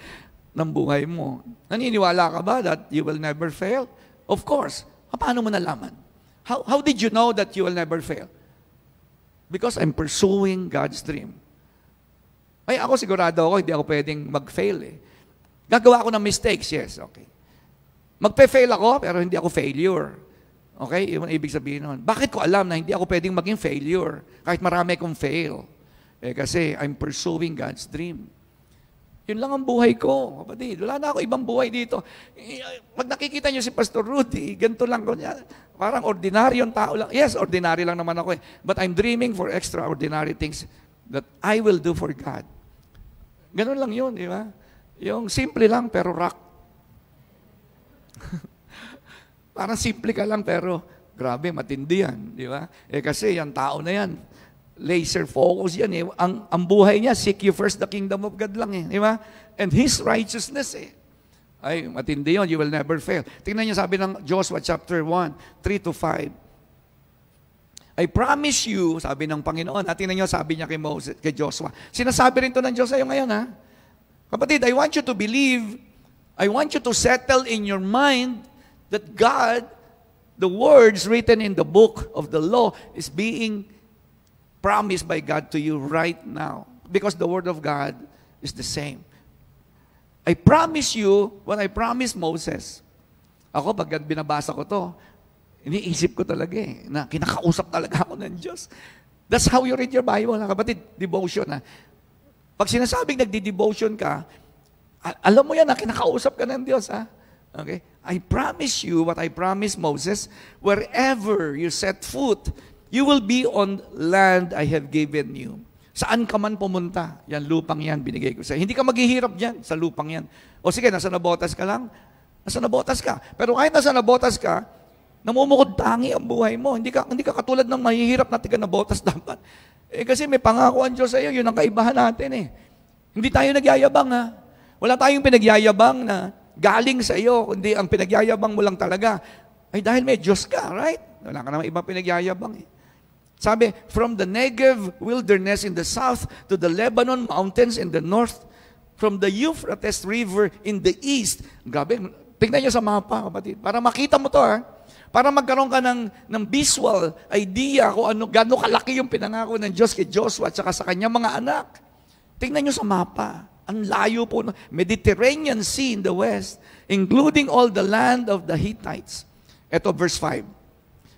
ng buhay mo. Naniniwala ka ba that you will never fail? Of course. Paano mo nalaman? How, how did you know that you will never fail? Because I'm pursuing God's dream. Ay, ako sigurado ako, hindi ako pwedeng mag-fail eh. Gagawa ako ng mistakes, yes, okay. Magpe-fail ako, pero hindi ako failure. Okay? Yun ang ibig sabihin nun. Bakit ko alam na hindi ako pwedeng maging failure kahit marami akong fail? Eh kasi I'm pursuing God's dream. Yun lang ang buhay ko, kapatid. Wala na ako ibang buhay dito. Eh, pag nakikita niyo si Pastor Rudy, ganito lang ko niya. Parang ordinaryong tao lang. Yes, ordinary lang naman ako eh. But I'm dreaming for extraordinary things that I will do for God. Ganun lang yun, di ba? Yung simple lang pero rock. [laughs] Parang simple ka lang pero grabe, matindi yan, di ba? Eh kasi yung tao na yan, laser focus yan eh. Ang, ang buhay niya, seek you first the kingdom of God lang eh. Di ba? And His righteousness eh. Ay, matindi yun. You will never fail. Tingnan niyo sabi ng Joshua chapter 1, 3 to 5. I promise you, sabi ng Panginoon, at tingnan niyo, sabi niya kay Moses, kay Joshua. Sinasabi rin to ng Diyos sa'yo ngayon, ha? Kapatid, I want you to believe, I want you to settle in your mind that God, the words written in the book of the law, is being promised by God to you right now. Because the Word of God is the same. I promise you, what I promised Moses, ako, pag binabasa ko to, iniisip ko talaga eh, na kinakausap talaga ako ng Diyos. That's how you read your Bible, ha, kapatid. Devotion, ha. Pag sinasabing nagdi-devotion ka, alam mo yan na kinakausap ka ng Diyos, ha? Okay? I promise you what I promised Moses, wherever you set foot, You will be on land I have given you. Saan ka man pumunta, yan lupang yan, binigay ko sa Hindi ka maghihirap dyan sa lupang yan. O sige, nasa nabotas ka lang, nasa nabotas ka. Pero kahit nasa nabotas ka, namumukod tangi ang buhay mo. Hindi ka, hindi ka katulad ng mahihirap na tiga nabotas dapat. Eh kasi may pangako ang Diyos sa iyo, yun ang kaibahan natin eh. Hindi tayo nagyayabang ha. Wala tayong pinagyayabang na galing sa iyo, kundi ang pinagyayabang mo lang talaga ay dahil may Diyos ka, right? Wala ka naman ibang pinagyayabang eh. Sabi, from the Negev wilderness in the south to the Lebanon mountains in the north, from the Euphrates River in the east. Grabe, tingnan niyo sa mapa, kapatid. Para makita mo to, ha? Para magkaroon ka ng, ng visual idea kung ano, gano'ng kalaki yung pinangako ng Diyos kay Joshua at saka sa kanyang mga anak. Tingnan niyo sa mapa. Ang layo po. Mediterranean Sea in the west, including all the land of the Hittites. Ito, verse 5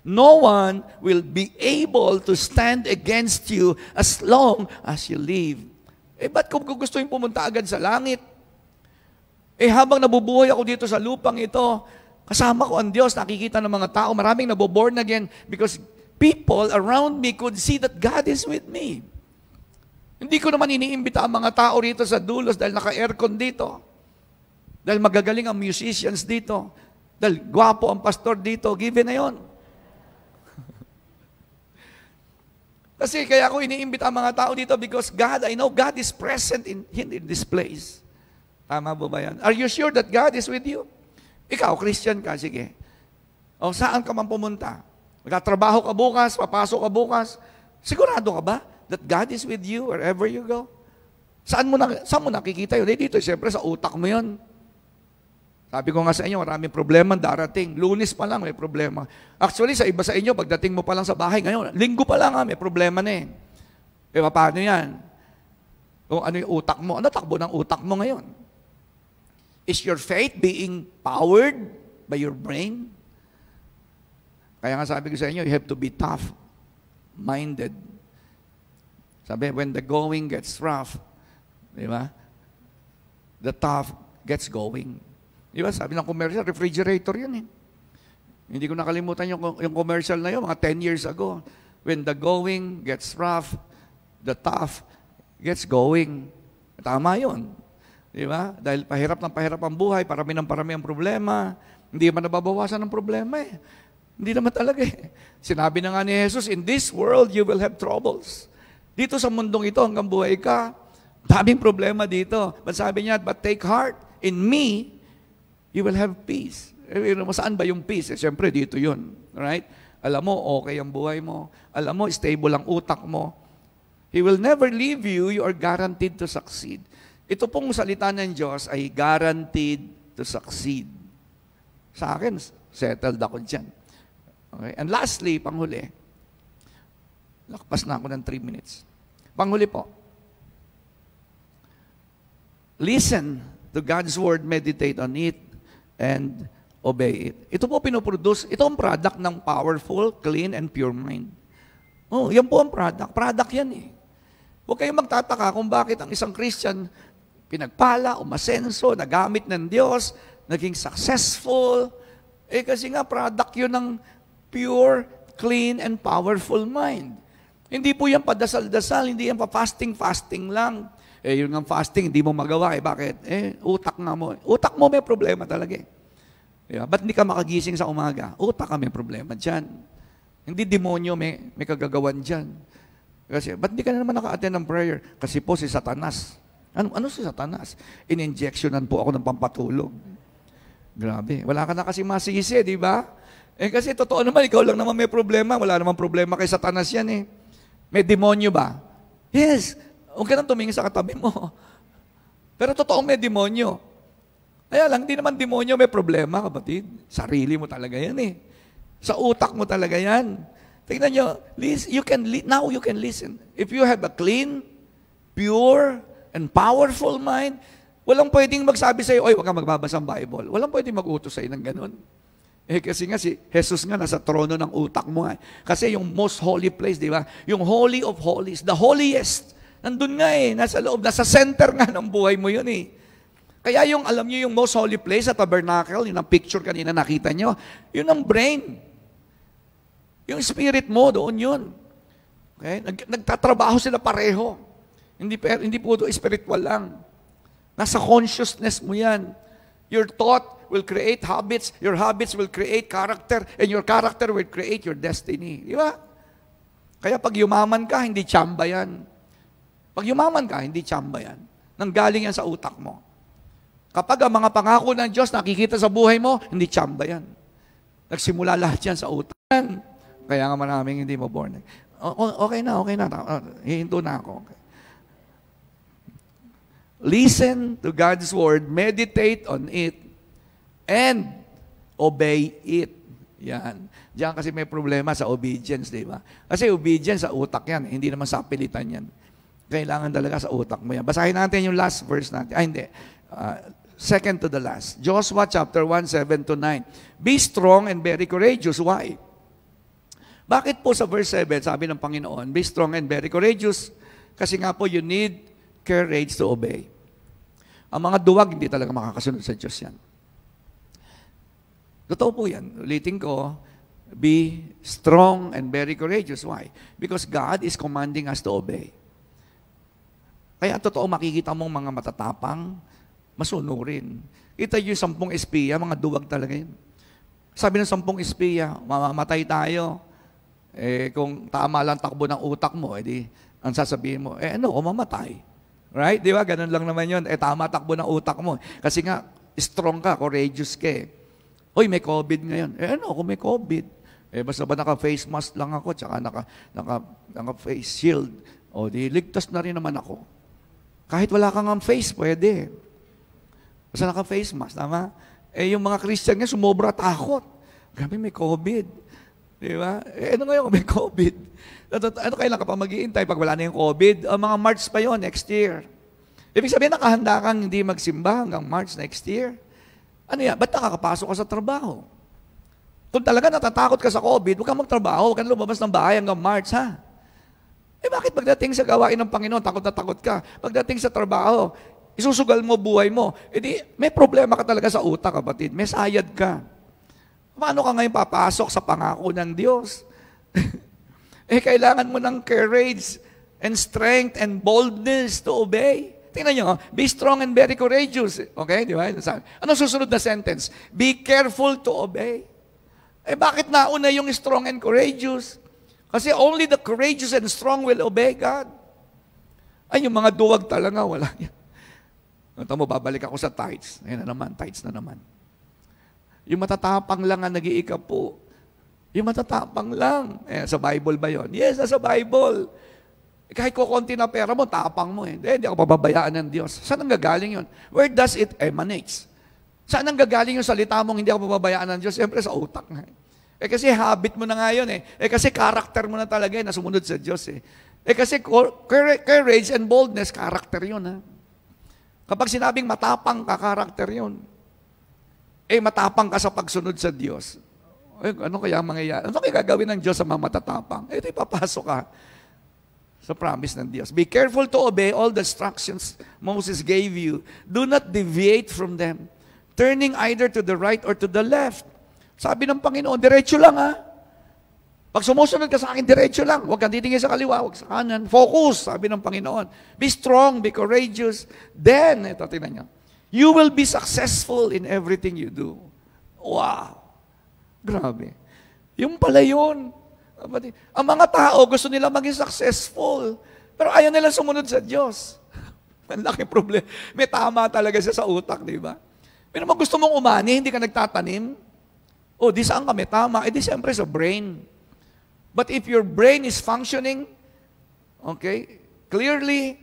no one will be able to stand against you as long as you live. Eh, ba't kung gusto yung pumunta agad sa langit? Eh, habang nabubuhay ako dito sa lupang ito, kasama ko ang Diyos, nakikita ng mga tao, maraming naboborn again because people around me could see that God is with me. Hindi ko naman iniimbita ang mga tao rito sa dulos dahil naka-aircon dito. Dahil magagaling ang musicians dito. Dahil gwapo ang pastor dito. Given na yon. [laughs] Kasi kaya ako iniimbita ang mga tao dito because God, I know God is present in, in this place. Tama ba ba yan? Are you sure that God is with you? Ikaw, Christian ka, sige. O saan ka man pumunta? Magtatrabaho ka bukas, papasok ka bukas. Sigurado ka ba that God is with you wherever you go? Saan mo, na, saan mo nakikita yun? Eh, dito, siyempre, sa utak mo yun. Sabi ko nga sa inyo, maraming problema darating. Lunis pa lang may problema. Actually, sa iba sa inyo, pagdating mo pa lang sa bahay ngayon, linggo pa lang ha, may problema na eh. E paano yan? Kung ano yung utak mo, ano takbo ng utak mo ngayon? Is your faith being powered by your brain? Kaya nga sabi ko sa inyo, you have to be tough-minded. Sabi, when the going gets rough, di ba? the tough gets going. Di ba? Sabi ng commercial, refrigerator yun eh. Hindi ko nakalimutan yung, yung commercial na yun, mga 10 years ago. When the going gets rough, the tough gets going. Tama yun. Di ba? Dahil pahirap ng pahirap ang buhay, parami ng parami ang problema, hindi man nababawasan ng problema eh. Hindi naman talaga eh. Sinabi na nga ni Jesus, in this world you will have troubles. Dito sa mundong ito hanggang buhay ka, daming problema dito. But sabi niya, but take heart, in me, you will have peace. Eh, saan ba yung peace? Eh, Siyempre, dito yun. Right? Alam mo, okay ang buhay mo. Alam mo, stable ang utak mo. He will never leave you. You are guaranteed to succeed. Ito pong salita ng Diyos ay guaranteed to succeed. Sa akin, settled ako dyan. Okay? And lastly, panghuli, lakpas na ako ng 3 minutes. Panghuli po, listen to God's word, meditate on it, and obey it. Ito po pinoproduce, ito ang product ng powerful, clean, and pure mind. Oh, yan po ang product. Product yan eh. Huwag kayong magtataka kung bakit ang isang Christian pinagpala, umasenso, nagamit ng Diyos, naging successful. Eh kasi nga, product yun ng pure, clean, and powerful mind. Hindi po yan padasal-dasal, hindi yan pa-fasting-fasting lang. Eh, yun ng fasting, hindi mo magawa. Eh, bakit? Eh, utak nga mo. Utak mo may problema talaga eh. Yeah, ba't hindi ka makagising sa umaga? Utak ka may problema dyan. Hindi demonyo may, may kagagawan dyan. Kasi, ba't hindi ka na naman naka-attend ng prayer? Kasi po si Satanas. Ano, ano si Satanas? In-injectionan po ako ng pampatulog. Grabe. Wala ka na kasi masisi, di ba? Eh kasi totoo naman, ikaw lang naman may problema. Wala naman problema kay Satanas yan eh. May demonyo ba? Yes. Huwag ka nang tumingin sa katabi mo. Pero totoo may demonyo. Kaya lang, hindi naman demonyo may problema, kapatid. Sarili mo talaga yan eh. Sa utak mo talaga yan. Tingnan nyo, you can, now you can listen. If you have a clean, pure, and powerful mind, walang pwedeng magsabi sa'yo, oy, huwag kang magbabasa ng Bible. Walang pwedeng mag-utos sa'yo ng ganun. Eh kasi nga si Jesus nga nasa trono ng utak mo. Eh. Kasi yung most holy place, di ba? Yung holy of holies, the holiest, Nandun nga eh, nasa loob, nasa center nga ng buhay mo yun eh. Kaya yung, alam niyo yung most holy place sa tabernacle, yung ang picture kanina nakita niyo, yun ang brain. Yung spirit mo, doon yun. Okay? Nag, nagtatrabaho sila pareho. Hindi, hindi po ito spiritual lang. Nasa consciousness mo yan. Your thought will create habits, your habits will create character, and your character will create your destiny. Di ba? Kaya pag yumaman ka, hindi tsamba yan. Pag yumaman ka, hindi tsamba yan. Nanggaling yan sa utak mo. Kapag ang mga pangako ng Diyos nakikita sa buhay mo, hindi tsamba yan. Nagsimula lahat yan sa utak. Kaya nga maraming hindi mo born. Okay na, okay na. Hihinto na ako. Okay. Listen to God's word, meditate on it, and obey it. Yan. Diyan kasi may problema sa obedience, di ba? Kasi obedience sa utak yan, hindi naman sa pilitan yan. Kailangan talaga sa utak mo yan. Basahin natin yung last verse natin. Ay, hindi. Uh, second to the last. Joshua chapter 1, 7 to 9. Be strong and very courageous. Why? Bakit po sa verse 7, sabi ng Panginoon, be strong and very courageous? Kasi nga po, you need courage to obey. Ang mga duwag, hindi talaga makakasunod sa Diyos yan. Totoo po yan. Ulitin ko, be strong and very courageous. Why? Because God is commanding us to obey. Kaya totoo makikita mong mga matatapang, masunurin. Kita yung sampung espiya, mga duwag talaga yun. Sabi ng sampung espiya, mamamatay tayo. Eh, kung tama lang takbo ng utak mo, edi, ang sasabihin mo, eh ano, o mamatay. Right? Di ba? Ganun lang naman yun. Eh, tama takbo ng utak mo. Kasi nga, strong ka, courageous ka eh. Uy, may COVID ngayon. Eh ano, kung may COVID, eh basta ba naka-face mask lang ako, tsaka naka, naka, naka-face shield, o di, ligtas na rin naman ako. Kahit wala kang ang face, pwede. Basta naka-face mask, tama? Eh, yung mga Christian nga, sumobra takot. Grabe, may COVID. Di ba? Eh, ano ngayon may [laughs] COVID? Ano, ano kailan ka pa mag-iintay pag wala na yung COVID? Ang mga March pa yon next year. Ibig sabihin, nakahanda kang hindi magsimba hanggang March next year. Ano yan? Ba't nakakapasok ka sa trabaho? Kung talaga natatakot ka sa COVID, huwag kang magtrabaho, huwag kang lumabas ng bahay hanggang March, ha? Eh bakit pagdating sa gawain ng Panginoon, takot na takot ka? Pagdating sa trabaho, isusugal mo buhay mo. E may problema ka talaga sa utak, kapatid. May sayad ka. Paano ka ngayon papasok sa pangako ng Diyos? [laughs] eh, kailangan mo ng courage and strength and boldness to obey. Tingnan nyo, be strong and very courageous. Okay, di ba? Ano susunod na sentence? Be careful to obey. Eh bakit nauna yung strong and courageous? Kasi only the courageous and strong will obey God. Ay, yung mga duwag talaga, wala yan. Ito mo, babalik ako sa tithes. Ayun na naman, tithes na naman. Yung matatapang lang ang nag-iikap po. Yung matatapang lang. Eh, sa Bible ba yon? Yes, sa Bible. Eh, kahit ko konti na pera mo, tapang mo eh. Hindi, hindi ako pababayaan ng Diyos. Saan ang gagaling yun? Where does it emanates? Saan ang gagaling yung salita mong hindi ako pababayaan ng Diyos? Siyempre sa utak nga. Eh. Eh kasi habit mo na nga eh. Eh kasi karakter mo na talaga eh, na sumunod sa Diyos eh. Eh kasi courage and boldness, karakter yun ha. Kapag sinabing matapang ka, karakter yun. Eh matapang ka sa pagsunod sa Diyos. Eh, ano kaya mangyayari? Ano kaya gagawin ng Diyos sa mga matatapang? Eh, ipapasok ka sa promise ng Diyos. Be careful to obey all the instructions Moses gave you. Do not deviate from them, turning either to the right or to the left sabi ng Panginoon, diretso lang ha. Pag sumusunod ka sa akin, diretso lang. Huwag kang titingin sa kaliwa, huwag sa kanan. Focus, sabi ng Panginoon. Be strong, be courageous. Then, ito, tingnan niyo. You will be successful in everything you do. Wow! Grabe. Yung pala yun. Ang mga tao, gusto nila maging successful. Pero ayaw nila sumunod sa Diyos. [laughs] Laki problema. May tama talaga siya sa utak, di ba? Pero naman gusto mong umani, hindi ka nagtatanim, oh, di saan kami tama? Eh di siyempre sa brain. But if your brain is functioning, okay, clearly,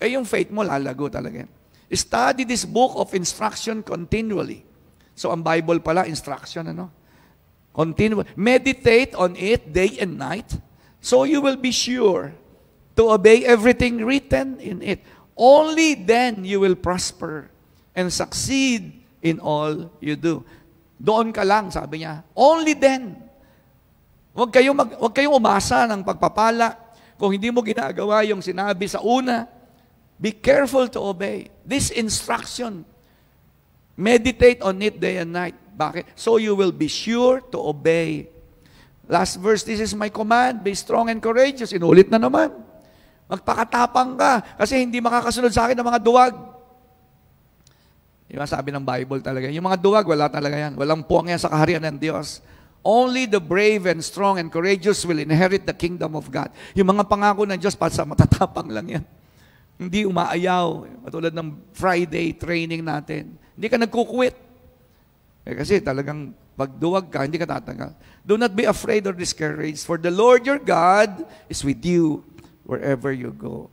eh yung faith mo lalago talaga. Study this book of instruction continually. So ang Bible pala, instruction, ano? Continue. Meditate on it day and night, so you will be sure to obey everything written in it. Only then you will prosper and succeed in all you do. Doon ka lang, sabi niya. Only then. Huwag kayong, mag, huwag kayong umasa ng pagpapala kung hindi mo ginagawa yung sinabi sa una. Be careful to obey. This instruction, meditate on it day and night. Bakit? So you will be sure to obey. Last verse, this is my command, be strong and courageous. Inulit na naman. Magpakatapang ka kasi hindi makakasunod sa akin ng mga duwag. Yung sabi ng Bible talaga. Yung mga duwag, wala talaga yan. Walang puwang yan sa kaharian ng Diyos. Only the brave and strong and courageous will inherit the kingdom of God. Yung mga pangako ng Diyos, para sa matatapang lang yan. Hindi umaayaw. Matulad ng Friday training natin. Hindi ka nagkukwit. Eh, kasi talagang pagduwag ka, hindi ka tatagal. Do not be afraid or discouraged, for the Lord your God is with you wherever you go.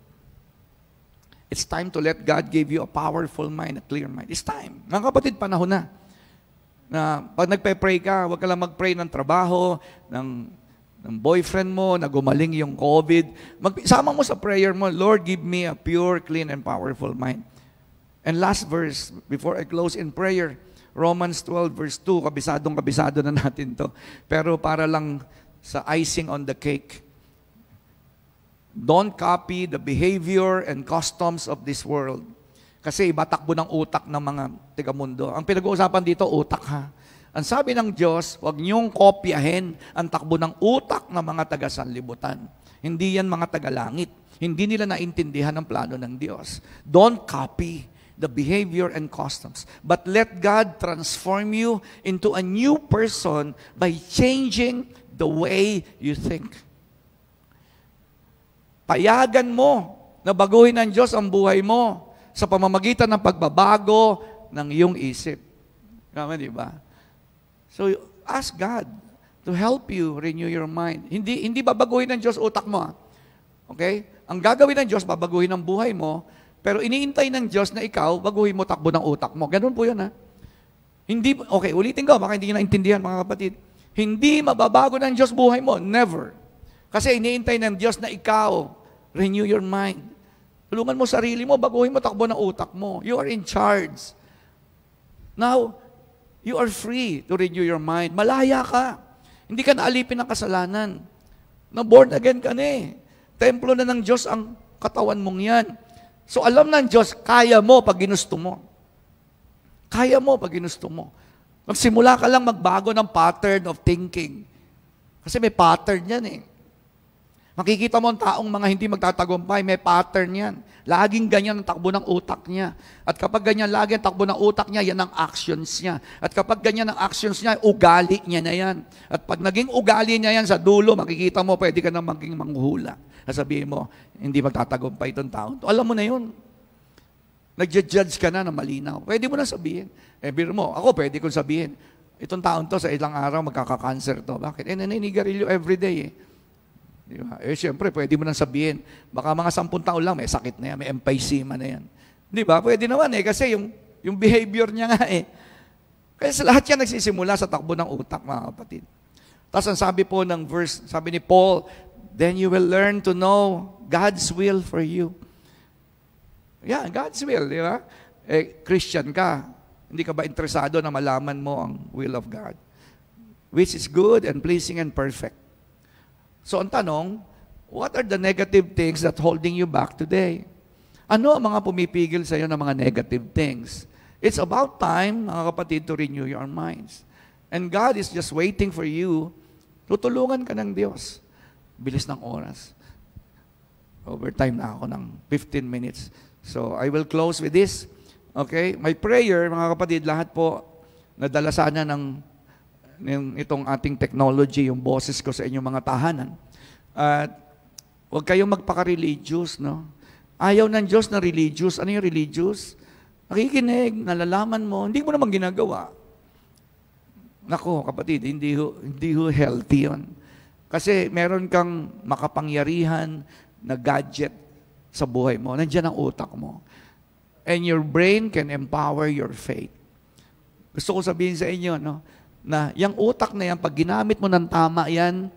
It's time to let God give you a powerful mind, a clear mind. It's time. Mga kapatid, panahon na. Na pag nagpe-pray ka, huwag ka lang mag-pray ng trabaho, ng, ng boyfriend mo, na gumaling yung COVID. Mag, sama mo sa prayer mo, Lord, give me a pure, clean, and powerful mind. And last verse, before I close in prayer, Romans 12 verse 2, kabisadong kabisado na natin to. Pero para lang sa icing on the cake, Don't copy the behavior and customs of this world. Kasi iba takbo ng utak ng mga tigamundo. Ang pinag-uusapan dito, utak ha. Ang sabi ng Diyos, huwag niyong kopyahin ang takbo ng utak ng mga taga-sanlibutan. Hindi yan mga taga-langit. Hindi nila naintindihan ang plano ng Diyos. Don't copy the behavior and customs. But let God transform you into a new person by changing the way you think. Payagan mo na baguhin ng Diyos ang buhay mo sa pamamagitan ng pagbabago ng iyong isip. Kama, di ba? So, ask God to help you renew your mind. Hindi hindi babaguhin ng Diyos utak mo. Okay? Ang gagawin ng Diyos, babaguhin ang buhay mo, pero iniintay ng Diyos na ikaw, baguhin mo takbo ng utak mo. Ganun po yun, ha? Hindi, okay, ulitin ko, baka hindi nyo naintindihan, mga kapatid. Hindi mababago ng Diyos buhay mo. Never. Kasi iniintay ng Diyos na ikaw, renew your mind. Tulungan mo sarili mo, baguhin mo takbo ng utak mo. You are in charge. Now, you are free to renew your mind. Malaya ka. Hindi ka naalipin ng kasalanan. Na born again ka na eh. Templo na ng Diyos ang katawan mong yan. So alam ng Diyos, kaya mo pag ginusto mo. Kaya mo pag ginusto mo. Magsimula ka lang magbago ng pattern of thinking. Kasi may pattern yan eh. Makikita mo ang taong mga hindi magtatagumpay, may pattern yan. Laging ganyan ang takbo ng utak niya. At kapag ganyan lagi ang takbo ng utak niya, yan ang actions niya. At kapag ganyan ang actions niya, ugali niya na yan. At pag naging ugali niya yan sa dulo, makikita mo, pwede ka na maging manghula. Sasabihin mo, hindi magtatagumpay itong taon. Alam mo na yun. Nagja-judge ka na na malinaw. Pwede mo na sabihin. Eh, biro mo, ako pwede kong sabihin, itong taon to, sa ilang araw, magkaka-cancer to. Bakit? Eh, naninigarilyo everyday eh. Di ba? Eh, siyempre, pwede mo nang sabihin, baka mga sampung taon lang, may sakit na yan, may emphysema na yan. Di ba? Pwede naman eh, kasi yung, yung behavior niya nga eh. Kaya sa lahat yan nagsisimula sa takbo ng utak, mga kapatid. Tapos ang sabi po ng verse, sabi ni Paul, then you will learn to know God's will for you. Yeah, God's will, di ba? Eh, Christian ka. Hindi ka ba interesado na malaman mo ang will of God? Which is good and pleasing and perfect. So ang tanong, what are the negative things that holding you back today? Ano ang mga pumipigil sa iyo ng mga negative things? It's about time, mga kapatid, to renew your minds. And God is just waiting for you. Tutulungan ka ng Diyos. Bilis ng oras. Overtime na ako ng 15 minutes. So, I will close with this. Okay? My prayer, mga kapatid, lahat po, nadala sana ng yung itong ating technology, yung boses ko sa inyong mga tahanan. At huwag kayong magpaka-religious, no? Ayaw ng Diyos na religious. Ano yung religious? Nakikinig, nalalaman mo, hindi mo naman ginagawa. Nako, kapatid, hindi ho, hindi ho healthy yun. Kasi meron kang makapangyarihan na gadget sa buhay mo. Nandiyan ang utak mo. And your brain can empower your faith. Gusto ko sabihin sa inyo, no? Na yung utak na yan, pag ginamit mo ng tama yan,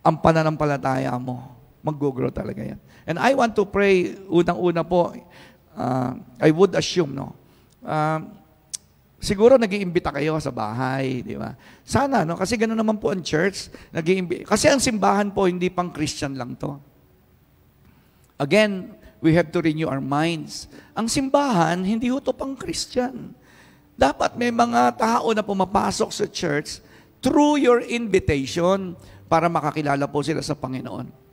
ang pananampalataya mo, mag-grow talaga yan. And I want to pray, unang-una po, uh, I would assume, no, uh, siguro nag kayo sa bahay, di ba? Sana, no? Kasi ganoon naman po ang church, nag Kasi ang simbahan po, hindi pang Christian lang to. Again, we have to renew our minds. Ang simbahan, hindi ho to pang Christian. Dapat may mga tao na pumapasok sa church through your invitation para makakilala po sila sa Panginoon.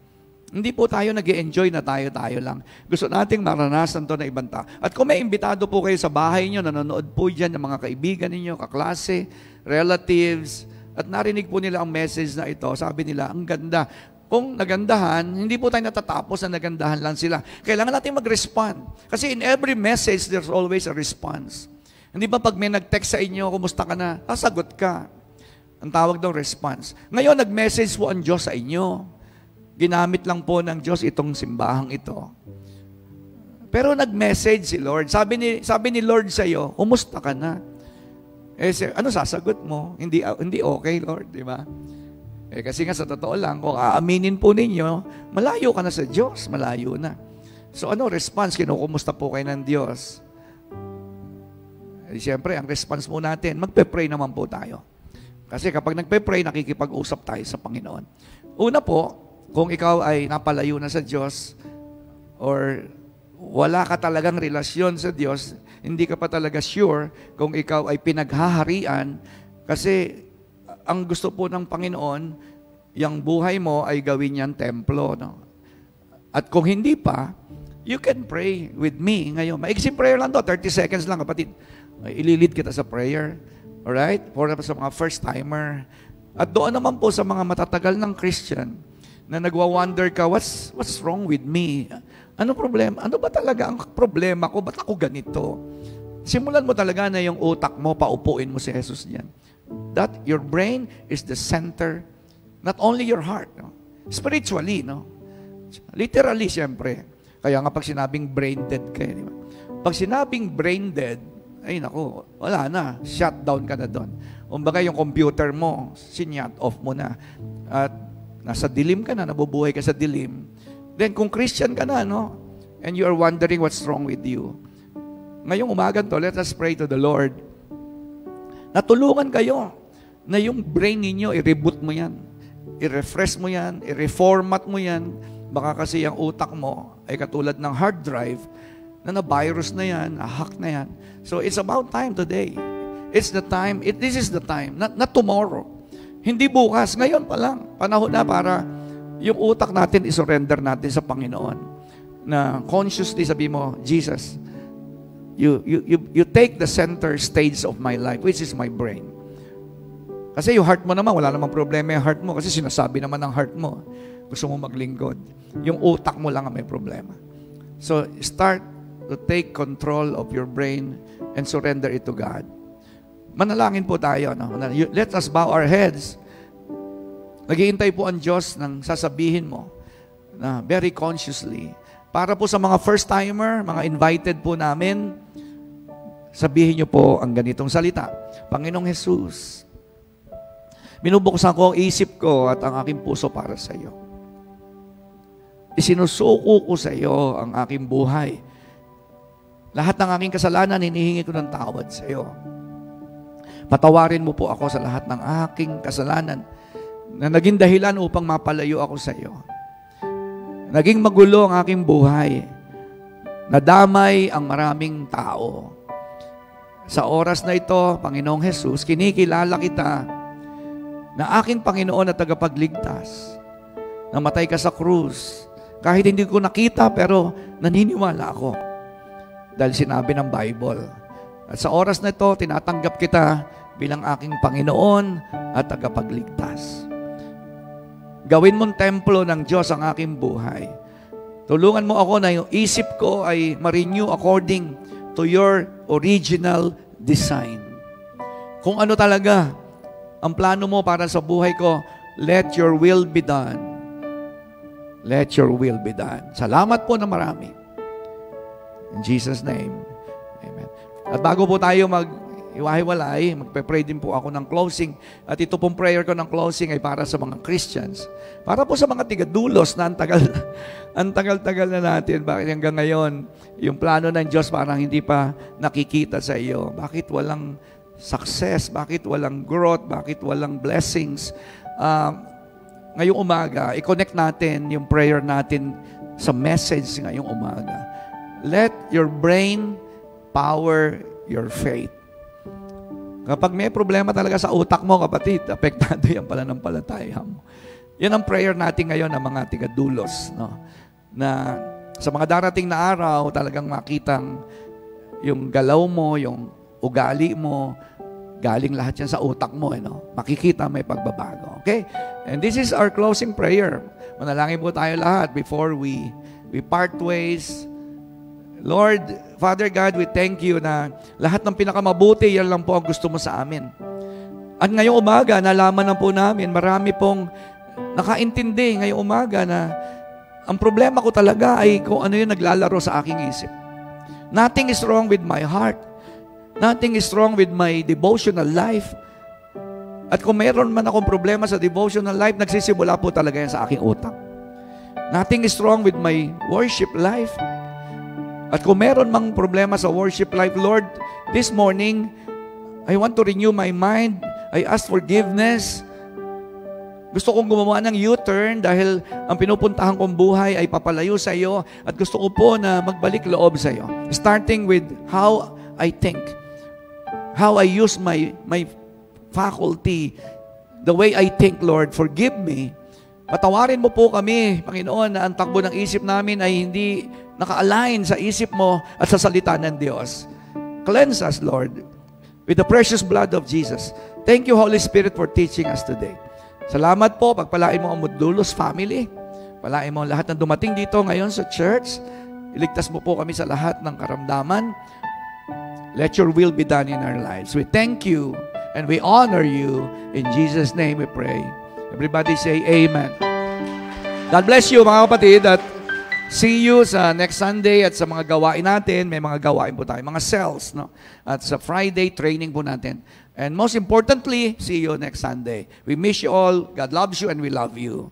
Hindi po tayo nag enjoy na tayo-tayo lang. Gusto nating maranasan to na ibang tao. At kung may imbitado po kayo sa bahay nyo, nanonood po dyan ng mga kaibigan ninyo, kaklase, relatives, at narinig po nila ang message na ito, sabi nila, ang ganda. Kung nagandahan, hindi po tayo natatapos na nagandahan lang sila. Kailangan natin mag-respond. Kasi in every message, there's always a response. Hindi ba pag may nag-text sa inyo, kumusta ka na, sasagot ka. Ang tawag daw response. Ngayon, nag-message po ang Diyos sa inyo. Ginamit lang po ng Diyos itong simbahang ito. Pero nag-message si Lord. Sabi ni, sabi ni Lord sa iyo, kumusta ka na? Eh, ano sasagot mo? Hindi, hindi okay, Lord, di ba? Eh, kasi nga sa totoo lang, kung aaminin po ninyo, malayo ka na sa Diyos, malayo na. So ano response? Kinukumusta po kayo ng Diyos? Eh, Siyempre, ang response mo natin, magpe-pray naman po tayo. Kasi kapag nagpe-pray, nakikipag-usap tayo sa Panginoon. Una po, kung ikaw ay napalayo na sa Diyos, or wala ka talagang relasyon sa Diyos, hindi ka pa talaga sure kung ikaw ay pinaghaharian, kasi ang gusto po ng Panginoon, yung buhay mo ay gawin niyang templo. No? At kung hindi pa, you can pray with me ngayon. Maiksing prayer lang to, 30 seconds lang kapatid. Ililid kita sa prayer. Alright? For sa mga first-timer. At doon naman po sa mga matatagal ng Christian na nagwa-wonder ka, what's, what's wrong with me? Ano problema? Ano ba talaga ang problema ko? Ba't ako ganito? Simulan mo talaga na yung utak mo, paupuin mo si Jesus diyan. That your brain is the center, not only your heart, no? spiritually, no? Literally, siyempre. Kaya nga pag sinabing brain dead ka, di ba? Pag sinabing brain dead, ay nako, wala na. Shutdown ka na doon. Umbaga yung computer mo, sinyat off mo na. At nasa dilim ka na, nabubuhay ka sa dilim. Then kung Christian ka na, no? And you are wondering what's wrong with you. Ngayong umaga to, let us pray to the Lord. Natulungan kayo na yung brain ninyo, i-reboot mo yan. I-refresh mo yan, i-reformat mo yan. Baka kasi yung utak mo ay katulad ng hard drive na na-virus na yan, na-hack na yan. So it's about time today. It's the time, it, this is the time, not, not tomorrow. Hindi bukas, ngayon pa lang. Panahon na para yung utak natin, isurrender natin sa Panginoon. Na consciously sabi mo, Jesus, you, you, you, you take the center stage of my life, which is my brain. Kasi yung heart mo naman, wala namang problema yung heart mo kasi sinasabi naman ng heart mo, gusto mo maglingkod. Yung utak mo lang ang may problema. So, start to take control of your brain and surrender it to God. Manalangin po tayo. No? Let us bow our heads. Naghihintay po ang Diyos ng sasabihin mo na very consciously. Para po sa mga first-timer, mga invited po namin, sabihin niyo po ang ganitong salita. Panginoong Jesus, Binubuksan ko ang isip ko at ang aking puso para sa iyo. Isinusuko ko sa iyo ang aking buhay. Lahat ng aking kasalanan, hinihingi ko ng tawad sa iyo. Patawarin mo po ako sa lahat ng aking kasalanan na naging dahilan upang mapalayo ako sa iyo. Naging magulo ang aking buhay. Nadamay ang maraming tao. Sa oras na ito, Panginoong Jesus, kinikilala kita na aking Panginoon at tagapagligtas. Namatay ka sa krus. Kahit hindi ko nakita, pero naniniwala ako. Dahil sinabi ng Bible. At sa oras na ito, tinatanggap kita bilang aking Panginoon at tagapagligtas. Gawin mong templo ng Diyos ang aking buhay. Tulungan mo ako na yung isip ko ay ma-renew according to your original design. Kung ano talaga ang plano mo para sa buhay ko, let your will be done. Let your will be done. Salamat po na marami. In Jesus' name. Amen. At bago po tayo mag iwahiwalay, magpe-pray din po ako ng closing. At ito pong prayer ko ng closing ay para sa mga Christians. Para po sa mga tigadulos na ang tagal, [laughs] ang tagal-tagal na natin. Bakit hanggang ngayon, yung plano ng Diyos parang hindi pa nakikita sa iyo. Bakit walang success, bakit walang growth, bakit walang blessings. Uh, ngayong umaga, i-connect natin yung prayer natin sa message ngayong umaga. Let your brain power your faith. Kapag may problema talaga sa utak mo, kapatid, apektado [laughs] yan pala ng palataya mo. Yan ang prayer natin ngayon ng mga tigadulos. No? Na sa mga darating na araw, talagang makitang yung galaw mo, yung ugali mo, Galing lahat yan sa utak mo. Eh, no? Makikita may pagbabago. Okay? And this is our closing prayer. Manalangin po tayo lahat before we, we part ways. Lord, Father God, we thank you na lahat ng pinakamabuti, yan lang po ang gusto mo sa amin. At ngayong umaga, nalaman na po namin, marami pong nakaintindi ngayong umaga na ang problema ko talaga ay kung ano yung naglalaro sa aking isip. Nothing is wrong with my heart. Nothing is wrong with my devotional life. At kung mayroon man akong problema sa devotional life, nagsisimula po talaga yan sa aking utak. Nothing is wrong with my worship life. At kung meron mang problema sa worship life, Lord, this morning, I want to renew my mind. I ask forgiveness. Gusto kong gumawa ng U-turn dahil ang pinupuntahan kong buhay ay papalayo sa iyo at gusto ko po na magbalik loob sa iyo. Starting with how I think how I use my, my faculty, the way I think, Lord, forgive me. Patawarin mo po kami, Panginoon, na ang takbo ng isip namin ay hindi naka-align sa isip mo at sa salita ng Diyos. Cleanse us, Lord, with the precious blood of Jesus. Thank you, Holy Spirit, for teaching us today. Salamat po, pagpalain mo ang Mudulos family. Palain mo lahat ng dumating dito ngayon sa church. Iligtas mo po kami sa lahat ng karamdaman. Let your will be done in our lives. We thank you and we honor you. In Jesus' name we pray. Everybody say Amen. God bless you mga kapatid at see you sa next Sunday at sa mga gawain natin. May mga gawain po tayo, mga cells. No? At sa Friday, training po natin. And most importantly, see you next Sunday. We miss you all. God loves you and we love you.